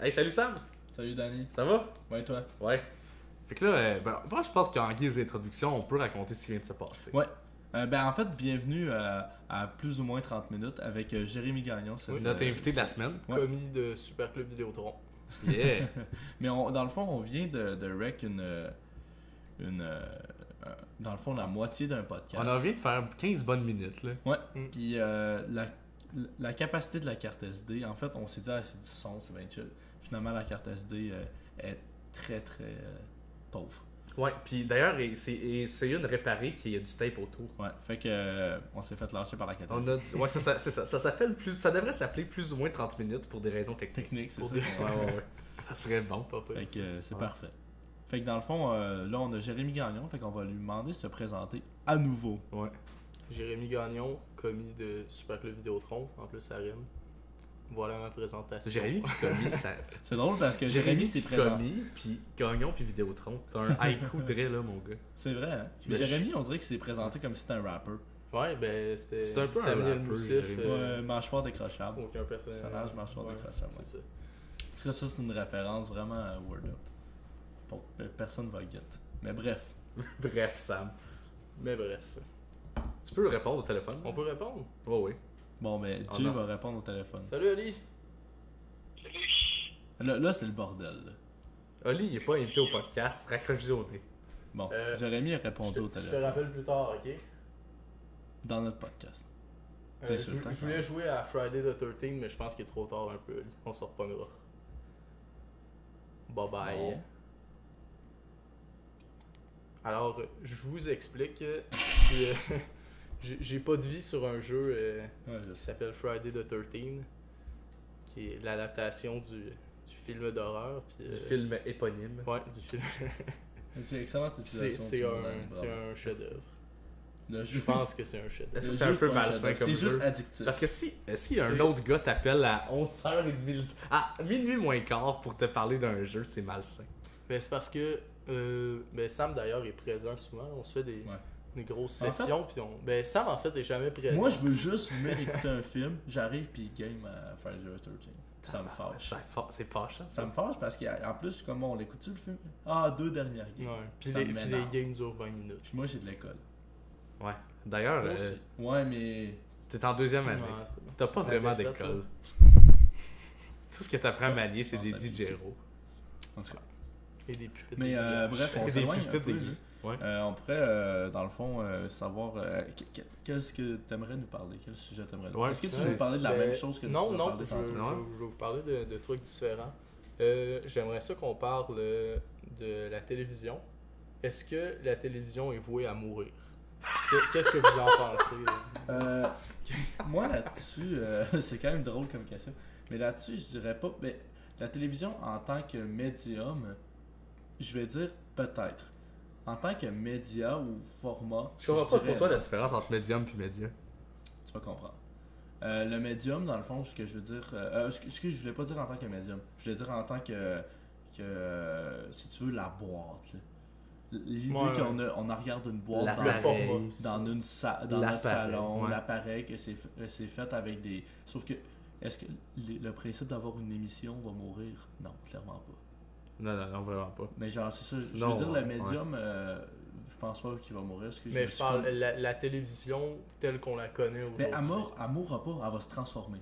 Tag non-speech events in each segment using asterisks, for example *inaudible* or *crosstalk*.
Hey, salut Sam! Salut Danny. Ça va? Ouais, toi? Ouais. Fait que là, euh, ben, moi je pense qu'en guise d'introduction, on peut raconter ce qui vient de se passer. Ouais. Euh, ben en fait, bienvenue à, à plus ou moins 30 minutes avec euh, Jérémy Gagnon. cette- Oui, Notre euh, invité de la semaine. Ouais. commis de Super Club Vidéotron. Yeah! *laughs* Mais on- dans le fond, on vient de, de rec une. euh, une euh, euh, dans le fond, la moitié d'un podcast. on a envie de faire 15 bonnes minutes, là. Ouais. Mm. Puis euh, la, la capacité de la carte SD, en fait, on s'est dit, ah, c'est du son, c'est bien chill. Finalement, la carte SD euh, est très très euh, pauvre. Ouais, puis d'ailleurs, c'est une réparée qui a du tape autour. Ouais. Fait que euh, on s'est fait lâcher par la carte On a ouais, ça, ça, ça. Ça s'appelle plus. Ça devrait s'appeler plus ou moins 30 minutes pour des raisons techniques. technique, c'est ça. des- Ouais, ouais, ouais. *laughs* Ça serait bon. Pas pire. Fait que euh, c'est Ouais. parfait. Fait que dans le fond, euh, là, on a Jérémy Gagnon. Fait qu'on va lui demander de se présenter à nouveau. Ouais. Jérémy Gagnon, commis de Super Club Vidéotron. En plus, ça rime. Voilà ma présentation. Jérémy puis Commis, *laughs* ça. C'est drôle parce que Jérémy puis présenté. Commis, puis Gagnon puis Vidéotron. T'as un haïku de là, mon gars. C'est vrai, hein? Mais Mais Jérémy, on dirait qu'il s'est présenté comme si c'était un rapper. Ouais, ben c'était. C'est un peu un Samuel rappeur, Moussif. Jérémy. euh, Ouais, mâchoire décrochable. Aucun personnage. Personnage mâchoire Ouais, décrochable, ouais. C'est ça. En tout cas, ça, c'est une référence vraiment à Word Up. Pe- personne va le get. Mais bref. *laughs* Bref, Sam. Mais bref. Tu peux répondre au téléphone? On peut répondre? Ouais, ouais. Bon, mais Oh Jay non. va répondre au téléphone. Salut Ali. Là, là c'est le bordel. là. Oli, il est pas invité au podcast. Raccroche au nez. Bon, Euh, Jérémy a répondu au je te téléphone. rappelle plus tard, ok? Dans notre podcast. Euh, je, sur le temps, je voulais jouer à Friday the 13 mais je pense qu'il est trop tard un peu. Ali. On se reprendra. Bye bye. Bon. Alors, je vous explique que euh, *laughs* j'ai j'ai pas de vie sur un jeu euh, Ouais, je qui s'appelle Friday the 13 qui est l'adaptation du, du film d'horreur. puis, Du euh, film éponyme. Ouais, du film. *laughs* Excellente c'est utilisation c'est un, c'est un chef-d'œuvre. Je pense que c'est un le que c'est un peu malsain comme C'est jeu? juste addictif. Parce que si, euh, si un C'est- autre gars t'appelle à 11h30, à minuit moins quart pour te parler d'un jeu, c'est malsain. Ben, c'est parce que euh, ben, Sam d'ailleurs est présent souvent. On se fait des, Ouais. Des grosses sessions. puis on... Ben, Sam en fait est jamais présent. Moi, je veux juste venir écouter un film, j'arrive puis game à Friday the 13. Ça me fâche. Ça C'est fâchant. Ça me fâche parce qu'en plus, comme on l'écoute-tu le film? Ah, deux dernières games. Ouais. Puis, Ça les, me puis les games durent 20 minutes. Puis moi, j'ai de l'école. Ouais. D'ailleurs, euh. Ouais, mais. t'es en deuxième année. Ouais. T'as pas Ça vraiment d'école. *laughs* Tout ce que t'apprends à manier, c'est des ça Hero. En tout cas. Et des pupitres. Mais euh, bref, on Des s'éloigne Ouais. Euh, on pourrait, euh, dans le fond, euh, savoir euh, qu- qu- qu'est-ce que tu aimerais nous parler, quel sujet tu aimerais nous Ouais, parler? Est-ce que tu veux nous parler de la Ben, même chose que non, tu nous non, parlé je, je- vais vous parler de, de trucs différents. Euh, J'aimerais ça qu'on parle euh, de la télévision. Est-ce que la télévision est vouée à mourir? Que- Qu'est-ce que vous en pensez? *laughs* Euh, moi là-dessus, euh, *laughs* c'est quand même drôle comme question. Mais là-dessus, je dirais pas. Mais la télévision en tant que médium, je vais dire peut-être. En tant que média ou format, Je comprends pas dirais pour toi la non. différence entre médium et média. Tu vas comprendre. Euh, le médium, dans le fond, ce que je veux dire. Euh, euh, ce, que, je voulais pas dire en tant que médium. Je voulais dire en tant que. que euh, si tu veux, la boîte. L'idée Ouais, qu'on a, on regarde une boîte dans, format. dans, une sa- dans notre salon, ouais. l'appareil, que c'est fait avec des. Sauf que, est-ce que le principe d'avoir une émission va mourir? Non, clairement pas. Non, non, non, vraiment pas. Mais genre, c'est ça. Je veux dire, ouais. le médium, euh, je pense pas qu'il va mourir. Ce que Mais je parle comme- la, la télévision telle qu'on la connaît aujourd'hui. Mais elle mourra, elle mourra pas, elle va se transformer.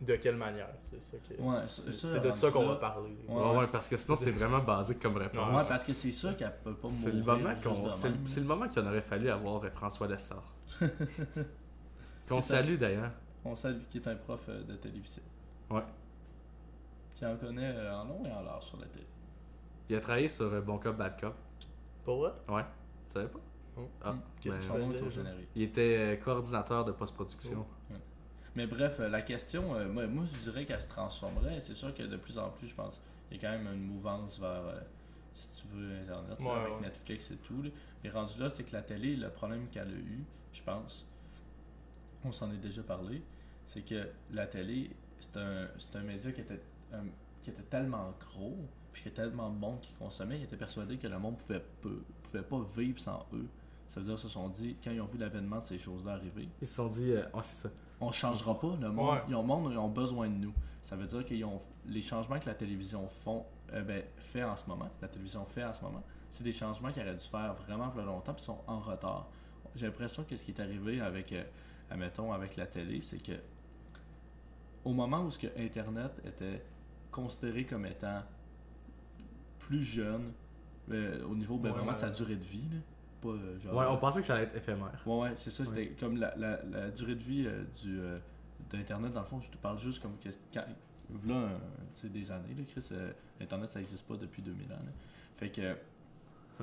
De quelle manière? C'est ça que. Ouais, c'est de ça qu'on va parler. Ouais, Ouais, ouais, ouais. parce que sinon c'est vraiment basique comme Ouais, réponse. parce que c'est ça qu'elle peut pas mourir. C'est le moment qu'on. C'est le- même. c'est le moment qu'il en aurait fallu avoir euh, François Lessard. *laughs* Qu'on Qui salue d'ailleurs. On salue qui est un prof euh, de télévision. Ouais. Qui en connaît euh, en long et en large sur la télé. Il a travaillé sur euh, Bon Cop, Bad Cop. Pour vrai? Ouais. Tu savais pas? Non. Ah, Qu'est-ce ben, qu'ils font faisait, au là? générique. Il était euh, coordinateur de post-production. Mais bref, euh, la question, euh, moi, moi, je dirais qu'elle se transformerait. C'est sûr que de plus en plus, je pense, il y a quand même une mouvance vers, euh, si tu veux, Internet, là, avec ouais. Netflix et tout. là. Mais rendu là, c'est que la télé, le problème qu'elle a eu, je pense, on s'en est déjà parlé, c'est que la télé, c'est un, c'est un média qui était, un- qui était tellement gros, puis qu'il y a tellement de monde qui consommait, ils étaient persuadés que le monde pouvait, peu- pouvait pas vivre sans eux. Ça veut dire qu'ils se sont dit, quand ils ont vu l'avènement de ces choses-là arriver, Ils se sont dit, euh, oh, c'est ça. on changera pas. Le monde, Ouais. ils, ont, monde, ils ont besoin de nous. Ça veut dire que les changements que la télévision font, euh, ben, fait en ce moment, la télévision fait en ce moment, c'est des changements qui auraient dû faire vraiment plus longtemps puis sont en retard. J'ai l'impression que ce qui est arrivé avec, euh, admettons, avec la télé, c'est que au moment où ce que Internet était considéré comme étant plus jeune, euh, au niveau ben, Ouais, vraiment de sa durée de vie, là, pas euh, genre, Ouais, on pensait que ça allait être éphémère. Ouais, ouais, c'est ça. C'était comme la, la, la durée de vie euh, du d'Internet, dans le fond, je te parle juste comme que quand, là, des années, là, Chris, Internet, ça n'existe pas depuis 2000 ans. là. Fait que.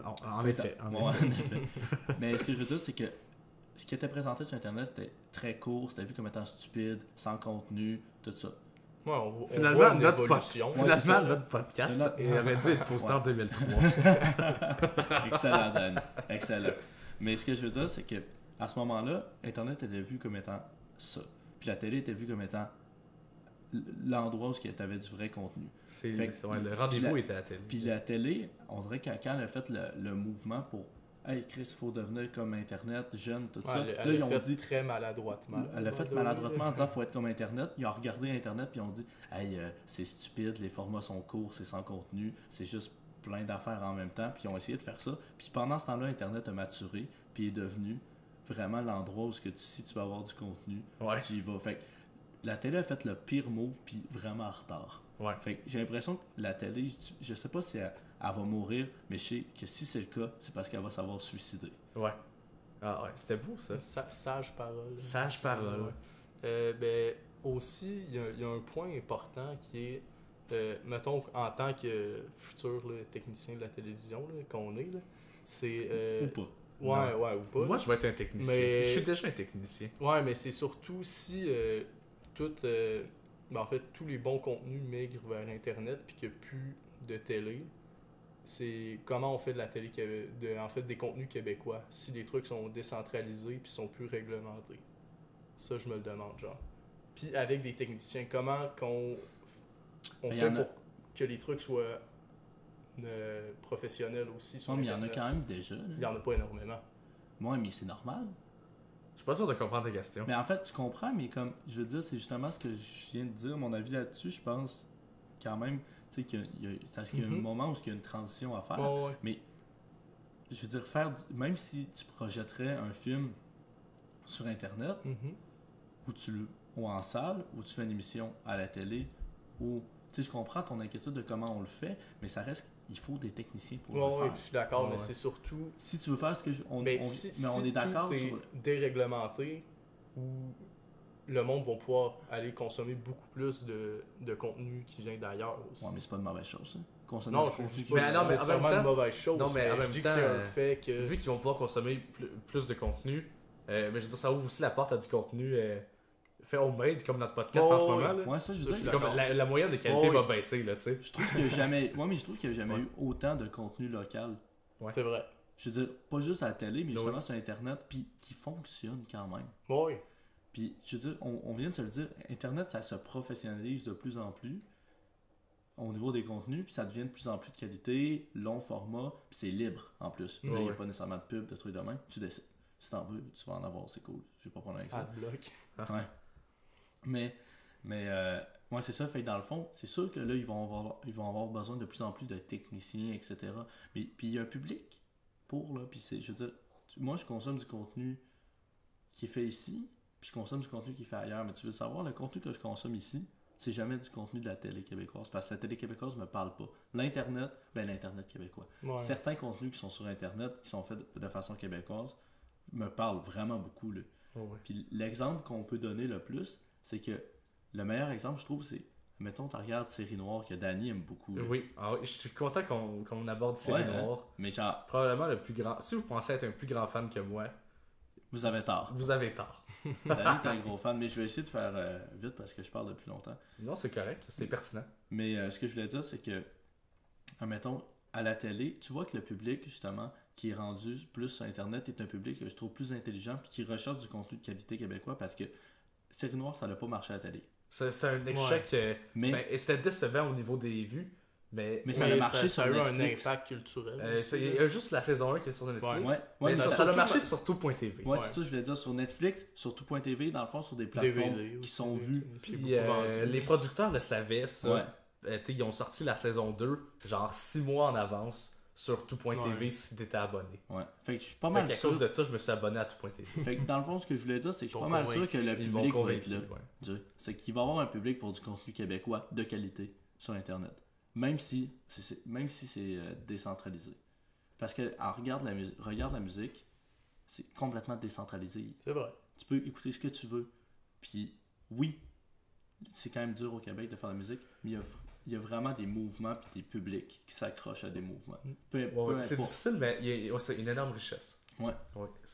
En, en fait, effet. en ouais, effet. en effet. *laughs* Mais ce que je veux dire, c'est que ce qui était présenté sur Internet, c'était très court, c'était vu comme étant stupide, sans contenu, tout ça. Ouais, on, on Finalement, notre pod-. Finalement, notre podcast Notre- il aurait dû être *laughs* posté en Ouais. 2003. *laughs* Excellent, Dan. Excellent. Mais ce que je veux dire, c'est que à ce moment-là, Internet était vu comme étant ça. Puis la télé était vue comme étant l'endroit où tu avais du vrai contenu. C'est- Fait que- ouais, le rendez-vous était à la télé. Puis la télé, on dirait que quand elle a fait le, le mouvement pour Hey Chris, il faut devenir comme Internet, jeune, tout Ouais, ça. elle, là, elle ils a ont fait dit. très maladroitement. Elle a fait Ouais, maladroitement en disant *laughs* faut être comme Internet. Ils ont regardé Internet puis ils ont dit Hey, euh, c'est stupide, les formats sont courts, c'est sans contenu, c'est juste plein d'affaires en même temps. Puis ils ont essayé de faire ça. Puis pendant ce temps-là, Internet a maturé puis est devenu vraiment l'endroit où ce que tu, si tu vas avoir du contenu, Ouais. tu y vas. Fait que la télé a fait le pire move puis vraiment en retard. Ouais. Fait que j'ai l'impression que la télé, je, je sais pas si elle, elle va mourir, mais je sais que si c'est le cas, c'est parce qu'elle va savoir se suicider. Ouais. Ah ouais, c'était beau ça. Sa- sage parole. Sage parole. Ouais. Euh, ben, aussi, il y, a- il y a un point important qui est, euh, mettons, en tant que futur là, technicien de la télévision là, qu'on est, là, c'est. euh, Ou pas. ouais, ouais, ou pas. Moi, je vais être un technicien. Mais- Je suis déjà un technicien. Ouais, mais c'est surtout si euh, tout, euh, ben, en fait, tous les bons contenus migrent vers Internet puis qu'il n'y a plus de télé. C'est comment on fait de la télé, de, en fait, des contenus québécois. Si les trucs sont décentralisés puis sont plus réglementés. Ça, je me le demande, genre. Puis avec des techniciens, comment qu'on on y fait a- pour que les trucs soient euh, professionnels aussi sur Ouais, mais il y en a quand même déjà. là. Il n'y en a pas énormément. Ouais, mais c'est normal. Je suis pas sûr de comprendre ta question. Mais en fait, tu comprends, mais comme je veux dire, c'est justement ce que je viens de dire, mon avis là-dessus, je pense quand même, tu sais, qu'il y a, parce qu'il y a un Mhm. moment où il y a une transition à faire. Ouais. Mais je veux dire, faire, même si tu projetterais un film sur Internet, Mhm. ou, tu, ou en salle, ou tu fais une émission à la télé, ou. Tu sais, je comprends ton inquiétude de comment on le fait, mais ça reste il faut des techniciens pour le faire. je suis d'accord, mais ouais. c'est surtout Si tu veux faire ce que je. On, Ben, on- si, mais on si est d'accord sur. déréglementé, où le monde va pouvoir aller consommer beaucoup plus de, de contenu qui vient d'ailleurs aussi. Ouais, mais c'est pas une mauvaise chose, ça. Consommer non, je dis pas Mais que non, c'est mais nécessairement même une mauvaise chose, non, mais en je même dis temps, que c'est un fait que... Vu qu'ils vont pouvoir consommer pl- plus de contenu, euh, mais je veux dire, ça ouvre aussi la porte à du contenu euh, fait homemade comme notre podcast Oh, en ce oui. moment. Là. Ouais, ça, je Ça, Comme la, la moyenne de qualité Oh, va oui. baisser, là, tu sais. Je trouve a jamais. Ouais, mais je trouve qu'il n'y a jamais Ouais. eu autant de contenu local. C'est vrai. Je veux dire, pas juste à la télé, mais Oui. justement sur Internet, puis qui fonctionne quand même. Oui, Puis, je veux dire, on, on vient de se le dire, Internet, ça se professionnalise de plus en plus au niveau des contenus, puis ça devient de plus en plus de qualité, long format, puis c'est libre en plus. Il n'y a pas nécessairement de pub, de trucs de même. Tu décides. Si t'en veux, tu vas en avoir, c'est cool. J'ai pas problème avec ça. adblock. Ouais. Mais, mais euh, ouais, c'est ça. Fait que dans le fond, c'est sûr que là, ils vont, avoir, ils vont avoir besoin de plus en plus de techniciens, etc. Mais puis il y a un public pour, là. Puis c'est, je veux dire, moi, je consomme du contenu qui est fait ici, puis je consomme du contenu qui est fait ailleurs. Mais tu veux savoir, le contenu que je consomme ici, c'est jamais du contenu de la télé québécoise. Parce que la télé québécoise me parle pas. L'Internet, ben l'Internet québécois. Ouais. Certains contenus qui sont sur Internet, qui sont faits de, façon québécoise, me parlent vraiment beaucoup, là. Puis l'exemple qu'on peut donner le plus, c'est que le meilleur exemple, je trouve, c'est, mettons, tu regardes Série Noire que Danny aime beaucoup. là. Oui, ah oui, je suis content qu'on aborde Série Ouais, hein? Noire. Mais genre, Probablement le plus grand. Si vous pensez être un plus grand fan que moi, vous avez tort. vous avez tort. Danny est un gros fan, mais je vais essayer de faire euh, vite parce que je parle depuis longtemps. Non, c'est correct, c'était pertinent. Mais euh, ce que je voulais dire, c'est que, mettons, à la télé, tu vois que le public, justement, qui est rendu plus sur Internet, est un public que je trouve plus intelligent puis qui recherche du contenu de qualité québécois parce que Série Noire, ça n'a pas marché à la télé. C'est c'est un échec. euh, Mais, ben, et c'était décevant au niveau des vues. Mais, Mais ça Mais a marché ça, sur a eu un Netflix. impact culturel. euh, aussi, il y a juste la saison 1 qui est sur Netflix. Ouais. Ouais, Mais ouais, ça, c'est ça a surtout- marché sur tout.tv. Ouais, Ouais. c'est ça, je voulais dire sur Netflix, sur tout.tv, dans le fond, sur des plateformes DVD qui aussi, sont vues. Puis euh, les producteurs le savaient, ça. Ouais. Euh, ils ont sorti la saison 2, genre 6 mois en avance, sur tout.tv Ouais. si t'étais abonné. Ouais. Fait que je suis pas mal sûr. cause de ça, je me suis abonné à tout.tv. Fait que dans le fond, ce que je voulais dire, c'est que je suis pas mal sûr que le public va être là. C'est qu'il va y avoir un public pour du contenu québécois de qualité sur Internet. Même si c'est- même si c'est euh, décentralisé. Parce que alors, regarde, la mus- regarde la musique, c'est complètement décentralisé. C'est vrai. Tu peux écouter ce que tu veux. Puis oui, c'est quand même dur au Québec de faire de la musique, mais il y a, il y a vraiment des mouvements puis des publics qui s'accrochent à des mouvements. Peu, peu Ouais, c'est difficile, mais il y a- ouais, c'est une énorme richesse. Ouais.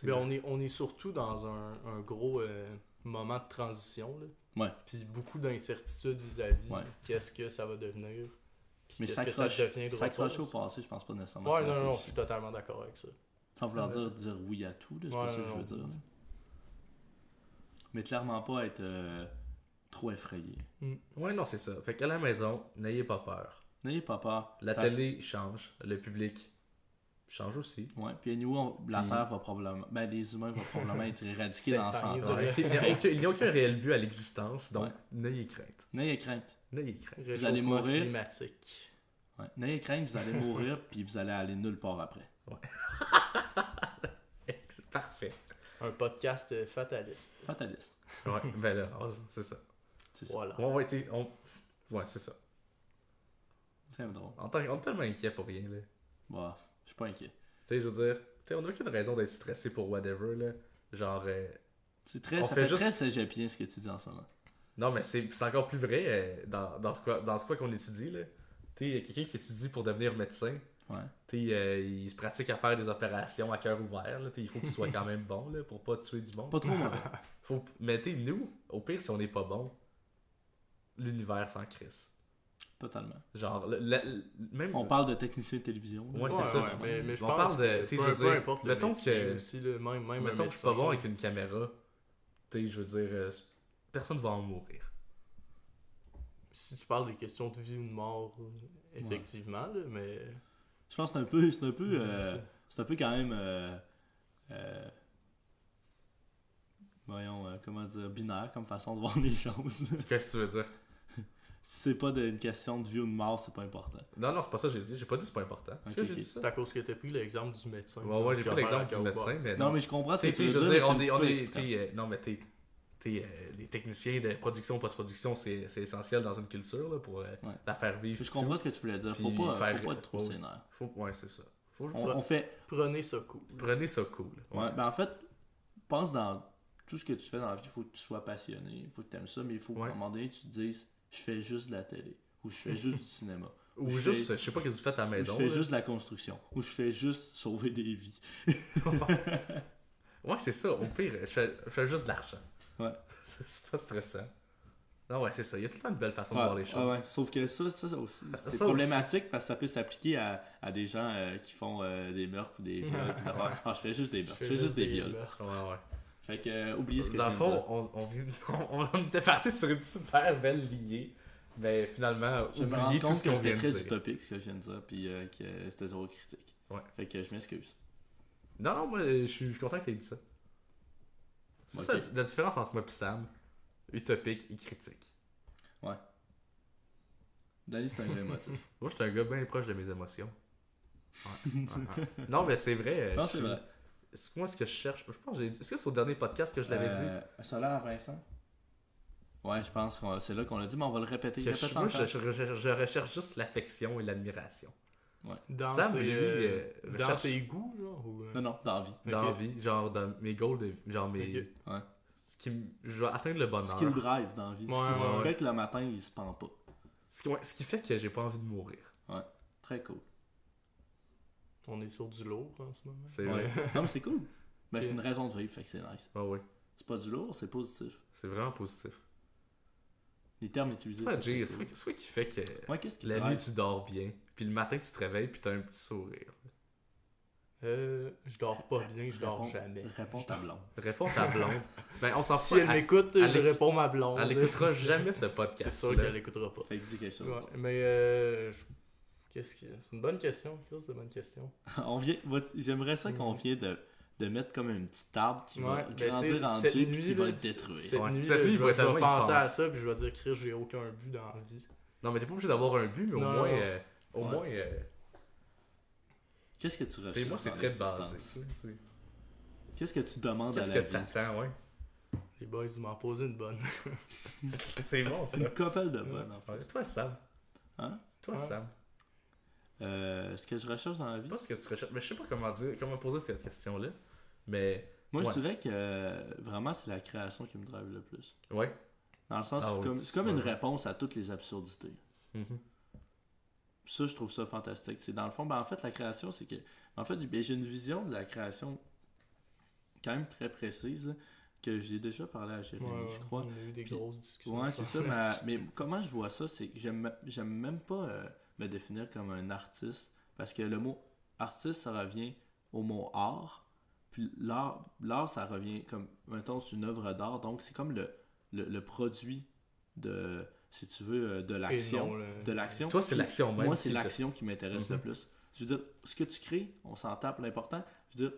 Mais on est, on est surtout dans un, un gros euh, moment de transition. Là. Ouais. Puis beaucoup d'incertitudes vis-à-vis Ouais. qu'est-ce que ça va devenir. Mais s'accroche- au passé, je pense pas nécessairement. Ouais, non, non, je suis totalement d'accord avec ça. Sans vouloir Ouais. dire, dire oui à tout, c'est Ouais, pas ça que non, je veux non. dire. Mais clairement pas être euh, trop effrayé. Ouais, non, c'est ça. Fait qu'à la maison, n'ayez pas peur. N'ayez pas peur. La parce- télé change, le public change aussi. Ouais, puis à nous, on- la Puis- Terre va probablement. Ben, les humains vont probablement être *laughs* éradiqués dans 100 pareil, ans. Ouais. Ouais. Il n'y a, aucun- réel but à l'existence, donc Ouais. n'ayez crainte. N'ayez crainte. N'ayez crainte. Vous allez mourir. climatique. Ouais. N'ayez crainte, vous allez mourir, *laughs* puis vous allez aller nulle part après. *laughs* C'est parfait. Un podcast euh, fataliste. Fataliste. Ouais, ben là, c'est ça. C'est ça. Voilà. Ouais, ouais, t'sais, on... ouais c'est ça. C'est drôle. On est tellement inquiet pour rien, là. Ouais, je suis pas inquiet. Tu sais, je veux dire, on n'a aucune raison d'être stressé pour whatever, là. Genre, euh, C'est très, ça fait fait juste- très cégepien ce que tu dis en ce moment. non, mais c'est encore plus vrai euh, dans, dans ce quoi dans ce quoi qu'on étudie, là. Tu sais, quelqu'un qui étudie pour devenir médecin. Ouais. Tu euh, il se pratique à faire des opérations à cœur ouvert, là. Il faut qu'il soit quand même bon, là, pour pas tuer du monde. Pas trop. Faut... Mais tu sais, nous, au pire, si on n'est pas bon, l'univers s'en crisse. Totalement. Genre, le- le- le- même. On parle de technicien de télévision. Ouais, c'est ça. mais, mais je On pense parle de- que tu sais, peu, je veux peu dire, importe le médecin que- aussi, là, même, même Mettons que je suis pas bon avec une caméra, tu sais, je veux dire, euh, personne va en mourir. Si tu parles des questions de vie ou de mort, euh, effectivement, là, mais... Je pense que c'est un peu. C'est un peu. Euh, c'est- un peu quand même. euh, euh, voyons, euh, comment dire, binaire comme façon de voir les *laughs* choses. Qu'est-ce que tu veux dire? Si c'est pas de- une question de vie ou de mort, c'est pas important. Non, non, c'est pas ça que j'ai dit. J'ai pas dit que c'est pas important. Que? C'est à cause que t'as pris l'exemple du médecin. Ouais, ouais, j'ai à l'exemple du médecin, mais Non, mais je comprends ce que Tu je veux dire. dire, on est. On est euh, non, mais t'es. euh, les techniciens de production, post-production, c'est c'est essentiel dans une culture là, pour euh, Ouais. la faire vivre. Je comprends ce que tu voulais dire. Faut pas, faire- faut pas être trop ouais. sénère. Faut, ouais, c'est ça. Faut, On, on fait. Prenez ça cool. Prenez ça cool. Ouais, ben en fait, pense dans tout ce que tu fais dans la vie, il faut que tu sois passionné, il faut que tu aimes ça, mais il faut qu'à Ouais. un moment donné, tu te dises je fais juste de la télé, ou je fais juste du cinéma, *laughs* Ou Je juste, fais- je sais pas qu'est-ce que tu fais à la ou maison. je fais là. juste de la construction, ou je fais juste sauver des vies. Ouais, c'est ça. Au pire, je fais, je fais juste de l'argent. Ouais. *laughs* C'est pas stressant. Non, ouais, c'est ça. Il y a tout le temps une belle façon de voir les choses. ouais. Sauf que ça, ça, ça aussi, *laughs* c'est aussi. problématique parce que ça peut s'appliquer à, à des gens euh, qui font euh, des meurtres ou des viols. des ah, je fais juste des meurtres, je fais juste des viols. meurtres. Ouais, ouais. Fait que, euh, oubliez ce que Dans le fond, on, on, vient- *laughs* on, on était parti sur une super belle lignée. Mais finalement, me rends oubliez tout ce que qu'on c'était vient de très dire. utopique ce que je viens de dire, puis euh, que c'était zéro critique. Ouais. Fait que je m'excuse. Non, non, moi, je suis content que tu aies dit ça. C'est ça la différence entre moi et Sam. Utopique et critique. Dali, c'est un gars émotif. *laughs* Moi, je suis un gars bien proche de mes émotions. Ouais, ouais, ouais. *laughs* Non, mais c'est vrai. euh, Non, c'est vrai. Est-ce que moi, ce que je cherche. Je pense j'ai dit. Est-ce que c'est au dernier podcast que je l'avais dit? Euh, Solaire à Vincent Ouais, je pense que c'est là qu'on l'a dit, mais on va le répéter. que je, moi, je, encore. je- je- je recherche juste l'affection et l'admiration. Dans, Sam, tes, lui, euh, euh, dans recherche- tes goûts, genre ou, euh, Non, non, dans la vie. Dans la vie, genre dans mes goals, de, genre mes. Ok. Ouais. Ce qui me- je vais atteindre le bonheur. Ce qui le drive dans la vie. Ouais, ce qui, ce qui ouais. fait que le matin, il se pend pas. Ce qui, ouais, ce qui fait que j'ai pas envie de mourir. Très cool. On est sur du lourd en ce moment. C'est Ouais. vrai. non, mais c'est cool. Mais c'est une raison de vivre, fait que c'est nice. Ouais. C'est pas du lourd, c'est positif. C'est vraiment positif. Les termes utilisés. Sont Jay, c'est quoi- qui fait que Ouais, qu'est-ce qui la nuit tu dors bien, puis le matin tu te réveilles, puis t'as un petit sourire? Euh, je dors pas bien, je dors Réponds- jamais. Réponds ta blonde. Réponds ta blonde. *laughs* ben, on s'en Si fout. elle Elle, m'écoute, elle je réponds ma blonde. elle écoutera *laughs* jamais ce podcast. C'est sûr qu'elle écoutera pas. Fait que dis quelque chose. Ouais, toi. mais euh, je- Qu'est-ce qui. C'est une bonne question, Chris, c'est une bonne question. *laughs* On vient, j'aimerais ça qu'on vienne de, de mettre comme une petite table qui va ben, grandir en Dieu puis nuit, qui va le détruire. Cette Ouais. nuit, Cette là, nuit, je vais, penser à ça, puis je vais dire, Chris, j'ai aucun but dans la vie. Non, mais t'es pas obligé d'avoir un but, mais au Non, moins. non. euh, au Ouais. moins. euh, Qu'est-ce que tu recherches et moi, c'est très basé. Qu'est-ce que tu demandes Qu'est-ce à que la vie? t'attends, ouais. Les boys, ils m'ont posé une bonne. *laughs* C'est bon, ça. Une couple de bonnes, en fait. Toi, Sam. Hein? Toi, Ouais. Sam. Euh, ce que je recherche dans la vie, sais pas ce que tu recherches, mais je sais pas comment dire, comment poser cette question-là. Mais, moi, Ouais. je dirais que euh, vraiment, c'est la création qui me drive le plus. ouais. Dans le sens, Ah c'est oui, comme, c'est comme une réponse à toutes les absurdités. Mhm. Ça, je trouve ça fantastique. C'est dans le fond, ben, en fait, la création, c'est que. En fait, ben, j'ai une vision de la création quand même très précise, que j'ai déjà parlé à Jérémy, Ouais, je crois. On a eu des Puis- grosses discussions. Ouais, c'est ça. *laughs* mais comment je vois ça, c'est que j'aime j'aime même pas euh, me définir comme un artiste. Parce que le mot artiste, ça revient au mot art. Puis l'art, l'art ça revient comme, mettons, c'est une œuvre d'art. Donc, c'est comme le, le, le produit de, si tu veux, euh, de l'action. le- De l'action. Toi, c'est l'action même. Moi, qui c'est l'action qui m'intéresse le Mhm. plus. Je veux dire, ce que tu crées, on s'en tape l'important. Je veux dire,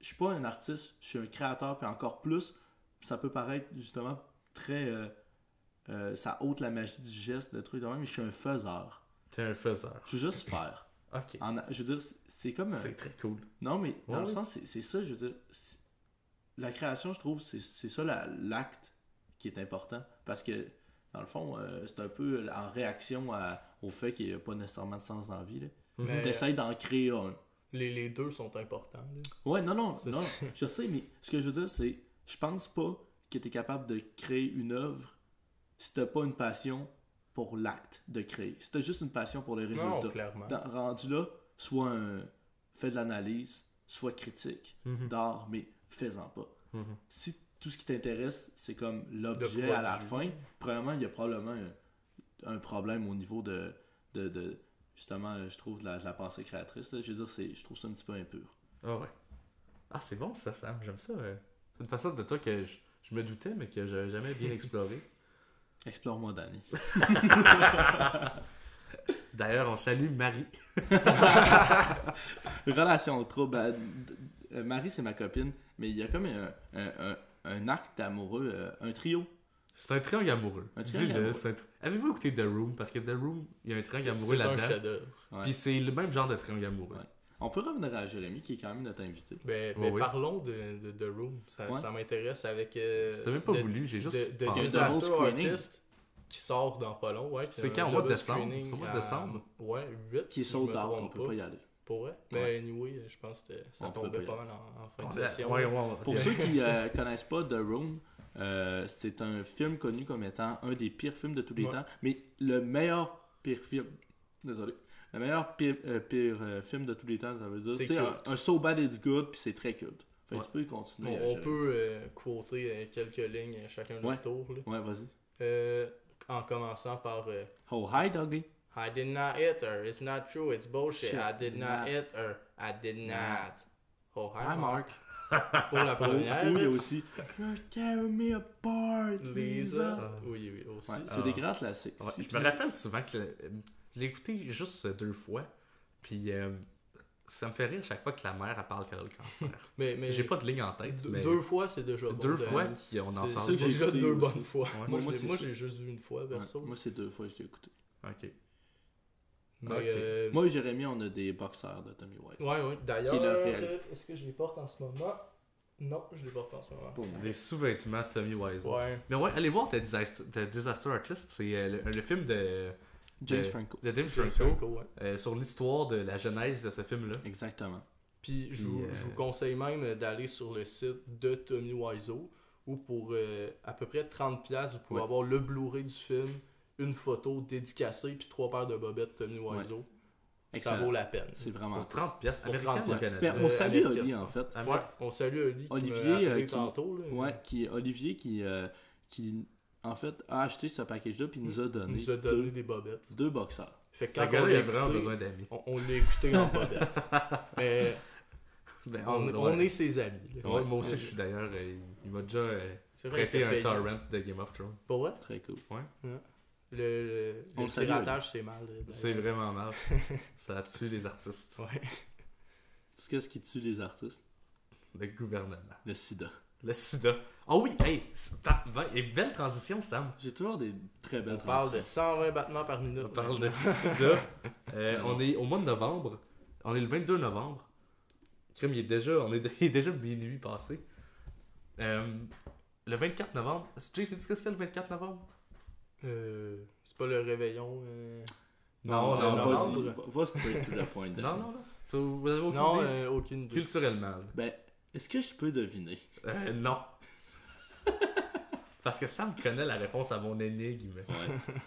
je suis pas un artiste, je suis un créateur, puis encore plus, ça peut paraître justement très. euh, euh, ça ôte la magie du geste, de trucs de même, mais je suis un faiseur. T'es un faiseur. Je veux juste faire. *laughs* Ok. En- je veux dire, c'est- comme. un- C'est très cool. Non, mais dans Ouais, le sens, c'est c'est ça, je veux dire. La création, je trouve, c'est c'est ça la- l'acte qui est important. Parce que, dans le fond, euh, c'est un peu en réaction à- au fait qu'il n'y a pas nécessairement de sens dans la vie. T'essayes d'en créer un. les, les deux sont importants. là. Ouais, non, non, non, je sais, mais ce que je veux dire, c'est, je pense pas que tu es capable de créer une œuvre si t'as pas une passion pour l'acte de créer. Si t'as juste une passion pour les Non, résultats. clairement. Dans- rendu là, soit un, fais de l'analyse, soit critique Mhm. d'art, mais fais-en pas. Mhm. Si tout ce qui t'intéresse, c'est comme l'objet à la fin, premièrement, il y a probablement un, un problème au niveau de, de, de- justement, je trouve, de la, de la pensée créatrice. là. Je veux dire, c'est, je trouve ça un petit peu impur. Ah ouais. Ah, c'est bon ça, Sam. J'aime ça. euh. C'est une facette de toi que je, je me doutais, mais que j'avais jamais bien *laughs* exploré. Explore-moi, Danny. *laughs* D'ailleurs, on salue Marie. *laughs* Relation trouble. ben, euh, Marie, c'est ma copine, mais il y a comme un, un, un, un acte amoureux, euh, un trio. C'est un triangle amoureux. Dis-le. tri- Avez-vous écouté The Room? Parce que The Room, il y a un triangle amoureux c'est un là-dedans. chef-d'œuvre. Ouais. Puis c'est le même genre de triangle amoureux. Ouais. On peut revenir à Jérémy, qui est quand même notre invité. Ben, Ouais, ben, oui. parlons de, de The Room. Ça, Ouais. ça m'intéresse avec. Euh, C'était même pas de- voulu, j'ai juste. de, de screening. Artist qui sort dans pas long. Ouais, C'est quand, au mois de décembre? C'est au mois de à- décembre? Ouais, 8. Qui est si sold out, on peut pas y aller. Pour vrai? Mais anyway, je pense que ça On tombait pas mal en, en fin de Ouais, session. ouais, ouais, ouais. Pour ceux qui euh, connaissent pas The Room, euh, c'est un film connu comme étant un des pires films de tous les Ouais. temps, mais le meilleur pire film. Désolé. Le meilleur pire, euh, pire, euh, film de tous les temps, ça veut dire. C'est Tu sais, un, un So Bad It's Good, puis c'est très culte. Fait Ouais. tu peux y continuer. On, on peut euh, quoter euh, quelques lignes chacun de Ouais. notre tour. là. Ouais, vas-y. Euh, en commençant par euh, Oh, hi, Doggy. I did not hit her. It's not true. It's bullshit. Shit. I did not Not. hit her. I did not. Oh, hi, Hi, Mark. *laughs* *laughs* Pour la première. Oui, il y a aussi. You're tearing me apart, Lisa. Lisa. Oui, oui, aussi. Ouais, c'est Ah. des grands classiques. Je me rappelle souvent que le- je l'ai écouté juste deux fois. Puis euh, ça me fait rire chaque fois que la mère elle parle qu'elle a le cancer. *laughs* Mais, mais J'ai pas de ligne en tête, deux, mais deux fois, c'est déjà bon. deux de- fois qu'on en C'est parle. déjà deux aussi. bonnes fois. Ouais. Moi, Moi, j'ai juste vu une fois, Ouais, perso. Moi, c'est deux fois que je l'ai écouté. Ok. Mais, euh, Moi et Jérémy, on a des boxeurs de Tommy Wise. Ouais, ouais. D'ailleurs, euh, est-ce que je les porte en ce moment? Non, je les porte en ce moment. Les sous-vêtements de Tommy Wiseau. Ouais. Mais ouais, allez voir The Disaster, The Disaster Artist, c'est le, le film de, James de- Franco. de James James Franco Franco, ouais. euh, sur l'histoire de la genèse de ce film-là. Exactement. Puis je, vous, euh, je vous conseille même d'aller sur le site de Tommy Wiseau où pour euh, à peu près 30$, vous pouvez Ouais. avoir le Blu-ray du film, une photo dédicacée, puis trois paires de bobettes Tommy Wiseau. Ça Excellent. vaut la peine. C'est vraiment. Pour 30 pièces Pour américaines 30 ou piastres. canadiennes? Ben, on Euh, salue Oli en fait. Ouais, on salue Oli Olivier, euh, qui- tantôt. Là. Ouais, qui Olivier qui, euh, qui en fait a acheté ce package-là puis nous a Il donné, nous a donné deux, des bobettes. deux boxeurs. Fait que quand on vraiment écouté, besoin d'amis. on, on l'a écouté en bobettes. *laughs* Mais Ben, on, ouais. on est ses amis. Ouais, moi aussi, je suis d'ailleurs. euh, il m'a déjà euh, C'est vrai prêté un torrent de Game of Thrones. Pas vrai? Très cool. Le, le, On le piratage, c'est mal. C'est vraiment mal. *laughs* ça tue les artistes. Ouais. Tu sais qu'est-ce qui tue les artistes? Le gouvernement. Le sida. Le sida. Ah oui, hey, belle transition, Sam. J'ai toujours des très belles On parle de transitions. 120 battements par minute. On parle de sida. *laughs* Euh, on est au mois de novembre. On est le 22 novembre. Crime, il est déjà, on est, *laughs* il est déjà minuit passé. Euh, le 24 novembre. Jay, sais-tu ce que c'est le 24 novembre? Euh, c'est pas le réveillon. euh, Non, non, non, vas-y. non. vas-y, va, va straight to the point. Non, non, non. Ça, vous avez aucune Non, idée? euh, aucune idée. Culturellement. là. Ben, est-ce que je peux deviner? Euh, non. Parce que Sam connaît la réponse à mon énigme. Ouais. *laughs*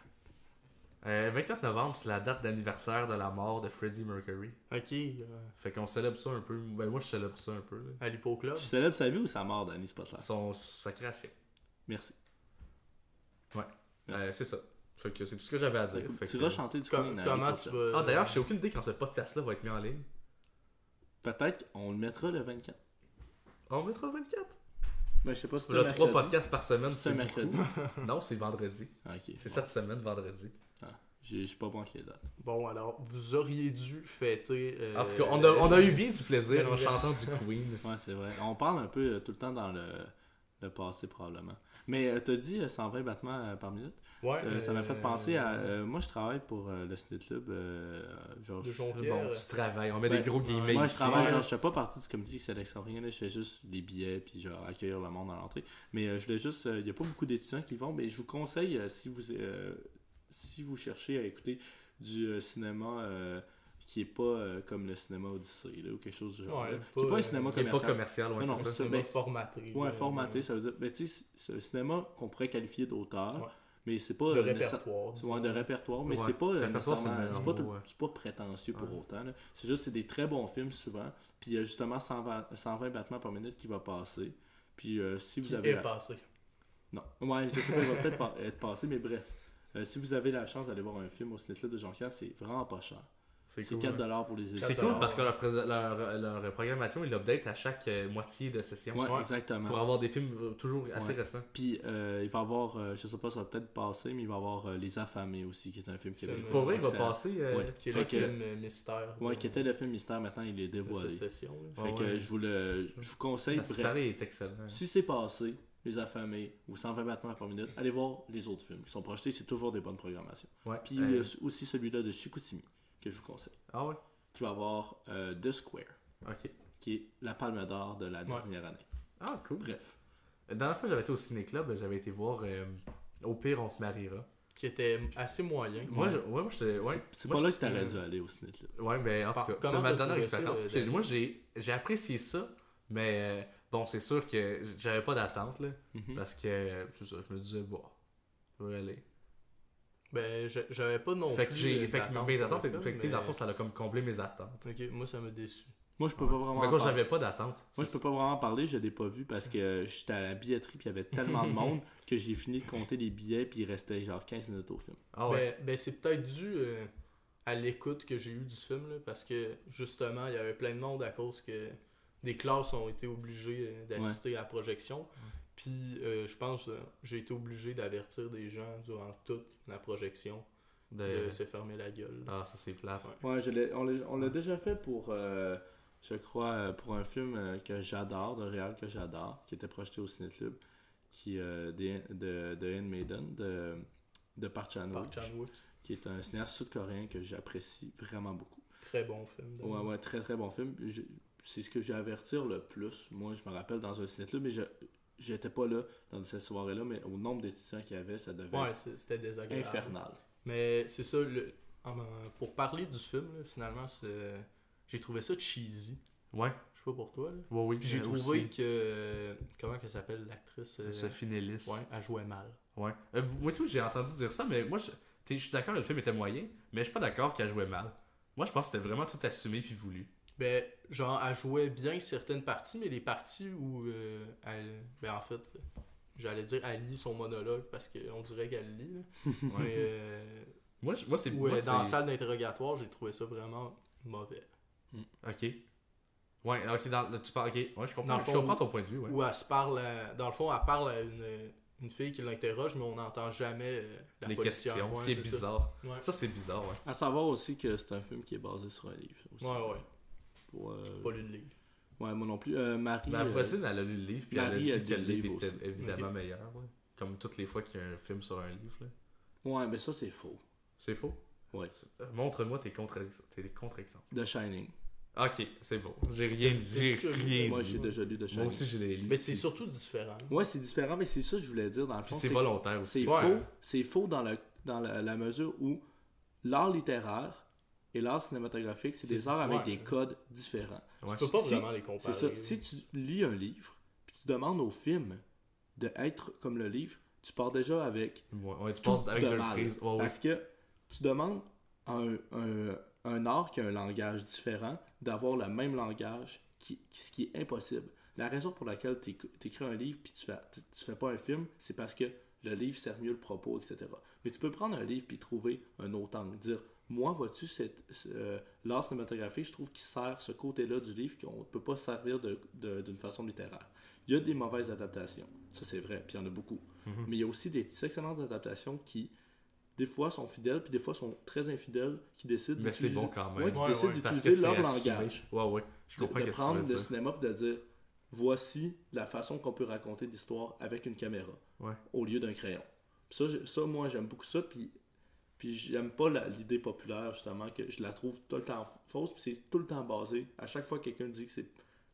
Euh, 24 novembre, c'est la date d'anniversaire de la mort de Freddie Mercury. Ok, euh, Fait qu'on célèbre ça un peu. Ben, moi, je célèbre ça un peu. là. à l'Hippo Club. tu célèbres sa vie ou sa mort, Danny Spotlight? Son, sa création. Merci. Ouais. Merci. Euh, c'est ça. Fait que c'est tout ce que j'avais à dire. Fait tu que- vas chanter du Com- Queen à comment tu vas. Ah, d'ailleurs, j'ai aucune idée quand ce podcast-là va être mis en ligne. Peut-être qu'on le mettra le 24. On mettra le 24. Ben, je sais pas si c'est Le un 3 mercredi. podcasts par semaine, C'est mercredi. *laughs* *laughs* non, c'est vendredi. Ah, ok. C'est bon. cette semaine, vendredi. Ah, j'ai- Je suis pas bon avec les dates. Bon, alors, vous auriez dû fêter. euh, En tout cas, on a, on a eu bien du plaisir en chantant du Queen. Ouais, c'est vrai. On parle un peu euh, tout le temps dans le, passé, probablement. Mais euh, t'as dit euh, 120 battements euh, par minute. Ouais, Euh, ça m'a fait euh, penser à. euh, moi, je travaille pour euh, le Ciné Club. euh, genre, De je- Jonquière. Bon, tu travailles. On met Ben, des gros guillemets moi, je ici. travaille, ouais. genre, je fais pas partie du comité qui sélectionne rien, là, je fais juste des billets, puis genre, accueillir le monde à l'entrée. Mais euh, je voulais juste, il y a pas beaucoup d'étudiants qui y vont, mais je vous conseille, euh, si vous euh, si vous cherchez à écouter du euh, cinéma euh, qui est pas euh, comme le cinéma Odyssey, là, ou quelque chose du genre, Ouais, là, pas, un euh, cinéma Qui est pas commercial. commercial, ouais, Non, c'est ça. c'est- C'est ben, formaté. Ouais, formaté, euh, ça veut dire, ben, tu sais, c'est un cinéma qu'on pourrait qualifier d'auteur, Ouais. mais c'est pas De euh, nécessaire- répertoire. De répertoire, mais c'est pas euh, répertoire, c'est c'est pas, tout- c'est pas prétentieux pour autant. C'est juste c'est des très bons films souvent. Puis il y a justement 120, 120 battements par minute qui va passer. Puis euh, si vous Qui avez est la- passé. non, ouais, je sais pas, il va peut-être être passé, mais bref. Euh, si vous avez la chance d'aller voir un film au ciné Club de Jonquière, c'est vraiment pas cher. C'est cool, 4$ ouais. dollars pour les C'est cool parce que leur, leur, leur programmation, ils l'update à chaque euh, moitié de session. Ouais, Ouais. exactement. Pour avoir des films toujours assez Ouais. récents. Puis euh, il va y avoir, euh, je sais pas, ça va peut-être passer, mais il va y avoir euh, Les Affamés aussi, qui est un film Film, québécois. Pour vrai, il va passer. euh, Ouais. Qui est Fait le que- film mystère. Ouais, de- qui était le film mystère, maintenant il est dévoilé. cette session. Fait Ouais, que ouais. je vous le je vous conseille, bref, est excellent. si c'est passé, Les Affamés ou 120 battements par minute, allez voir les autres films qui sont projetés, c'est toujours des bonnes programmations. Ouais. Puis Euh, il y a aussi celui-là de Chicoutimi que je vous conseille, Ah ouais? qui va avoir euh, The Square, Ok. qui est la palme d'or de la dernière année. Ah cool. Bref. La dernière fois que j'avais été au ciné-club, j'avais été voir euh, Au pire, on se mariera. Qui était assez moyen. Moi, je- ouais, moi, j'étais. Ouais, C'est- Moi, pas là je- que t'aurais euh, dû aller au ciné Club. Ouais, mais en tout cas, comment c'est ma dernière expérience. euh? Moi, j'ai j'ai apprécié ça, mais euh, bon, c'est sûr que j'avais pas d'attente, là, Mhm. parce que, euh, c'est ça, je me disais, bon, je vais aller. Ben, je- j'avais pas non fait que plus. j'ai, euh, fait que mes attentes, fait que, dans le fond, ça a comme comblé mes attentes. Ok, moi ça m'a déçu. Moi, je peux pas vraiment Mais parler. j'avais pas d'attente. Moi, je peux pas vraiment parler, je l'ai pas vu parce que j'étais à la billetterie puis il y avait tellement de *laughs* monde que j'ai fini de compter les billets puis il restait genre 15 minutes au film. Ah ouais. Ben, ben, c'est peut-être dû euh, à l'écoute que j'ai eue du film, là, parce que justement, il y avait plein de monde à cause que des classes ont été obligées euh, d'assister à la projection. Puis euh, je pense euh, j'ai été obligé d'avertir des gens durant toute la projection De- de se fermer la gueule. Ah, ça c'est plate. Ouais. Ouais, je l'ai- on l'a déjà fait pour, euh, je crois, pour un film que j'adore, d'un réal que j'adore, qui était projeté au Ciné Club, qui euh, de, de, de Handmaiden, de, de Park Chan-wook, Park Chan-wook. qui est un cinéaste sud-coréen que j'apprécie vraiment beaucoup. Très bon film. Ouais, ouais, très très bon film. Je- C'est ce que j'ai à avertir le plus. Moi, je me rappelle dans un ciné club, mais je j'étais pas là dans cette soirée-là, mais au nombre d'étudiants qu'il y avait, ça devait Ouais, c'était désagréable. infernal. Mais c'est ça, le... ah ben, pour parler du film, là, finalement, c'est- j'ai trouvé ça cheesy. Ouais. Je sais pas pour toi. Là. Ouais, oui. Puis j'ai trouvé aussi. que. Comment qu'elle s'appelle l'actrice euh, Sophie Nellis. Ouais, elle jouait mal. Ouais. Euh, moi, tout, j'ai entendu dire ça, mais moi, je suis d'accord que le film était moyen, mais je suis pas d'accord qu'elle jouait mal. Moi, je pense que c'était vraiment tout assumé puis voulu. Ben, genre, elle jouait bien certaines parties, mais les parties où euh, elle. Ben, en fait, j'allais dire elle lit son monologue parce qu'on dirait qu'elle lit. Là. *laughs* mais euh, Moi, je- moi c'est. où moi, est dans la salle d'interrogatoire, j'ai trouvé ça vraiment mauvais. Ok. Ouais, ok, dans, là, tu parles. Ok, ouais, je comprends, je comprends ton point de vue, ouais. Où elle se parle. à- Dans le fond, elle parle à une, une fille qui l'interroge, mais on n'entend jamais euh, la les questions, Ouais, ce qui est c'est ça. bizarre. Ouais. Ça, c'est bizarre, ouais. À savoir aussi que c'est un film qui est basé sur un livre. Aussi. Ouais, ouais. Pour, euh, Pas lu le livre. Ouais, moi non plus. Euh, Marie. Mais euh, elle a lu le livre, puis elle a Marie dit a que lu le livre était aussi. évidemment meilleur, ouais. Comme toutes les fois qu'il y a un film sur un livre, là. Ouais, mais ça c'est faux. C'est faux? Ouais. Montre-moi tes contre- tes contre-exemples. The Shining. Ok, c'est bon. J'ai rien dit, rien Moi j'ai déjà lu The Shining. Moi aussi, j'ai livres. Mais c'est surtout différent. Ouais, c'est différent, mais c'est ça que je voulais dire dans le fond. c'est volontaire aussi. C'est Ouais. faux. C'est faux dans, le, dans la, la mesure où l'art littéraire et l'art cinématographique, c'est C'est des arts avec des codes différents. Ouais. Tu peux pas Si- vraiment les C'est comparer. ça. Si tu lis un livre, puis tu demandes au film de être comme le livre, tu pars déjà avec Ouais, ouais, tu tout avec de mal. ouais. Parce que tu demandes à un, un, un art qui a un langage différent d'avoir le même langage, qui, ce qui est impossible. La raison pour laquelle tu écris un livre puis tu fais, tu fais pas un film, c'est parce que le livre sert mieux le propos, etc. Mais tu peux prendre un livre puis trouver un autre angle. Dire, moi, vois-tu, cette- ce- euh, l'art cinématographique, je trouve qu'il sert ce côté-là du livre qu'on ne peut pas servir de- de- d'une façon littéraire. Il y a des mauvaises adaptations, ça c'est vrai, puis il y en a beaucoup. Mhm. Mais il y a aussi des excellentes adaptations qui, des fois, sont fidèles, puis des fois sont très infidèles, qui décident Mais c'est d'utiliser- bon quand même. Ouais, qui Ouais, décident ouais, Parce que d'utiliser c'est leur langage. Ouais, ouais. Je De, comprends de que prendre le cinéma et de dire voici la façon qu'on peut raconter l'histoire avec une caméra Ouais. au lieu d'un crayon. Puis Ça, je- ça, moi, j'aime beaucoup ça. Puis, puis j'aime pas la- l'idée populaire, justement, que je la trouve tout le temps fausse. Puis c'est tout le temps basé. À chaque fois que quelqu'un dit que c'est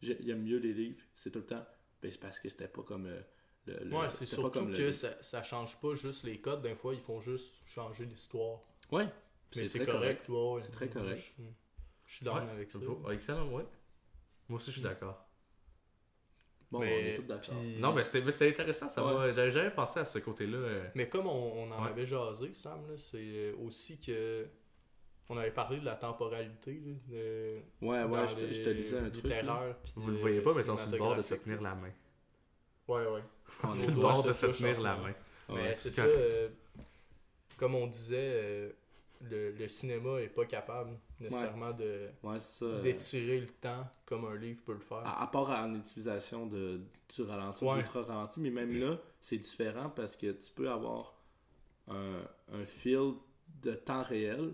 j'ai- il aime mieux les livres, c'est tout le temps. Ben, c'est parce que c'était pas comme euh, le. le- Ouais, c'est pas surtout comme que ça, ça change pas juste les codes. Des fois, ils font juste changer l'histoire. Ouais. Mais c'est très correct. ouais, ouais. C'est très correct. Je, je suis Ouais, avec ça. Excellent, ouais. Moi aussi, je suis d'accord. Bon, Mais- on est tous d'accord. puis- Non, mais c'était intéressant. Ça Ouais. J'avais jamais pensé à ce côté-là. euh. Mais comme on, on en Ouais. avait jasé, Sam, là, c'est euh, aussi que. On avait parlé de la temporalité. Là, de, Ouais, ouais, je te, les je te disais un truc. Vous le voyez pas, mais ils sont sur le bord de se tenir la main. Ouais, ouais. *laughs* On Sur est- le doit bord de se tenir en la main. Mais Ouais. c'est c'est ça, euh, comme on disait, euh, le, le cinéma est pas capable nécessairement de Ouais, euh, d'étirer le temps comme un livre peut le faire. À, à part en utilisation de, du ralenti, Ouais. du ultra-ralenti, mais même là, c'est différent parce que tu peux avoir un, un fil de temps réel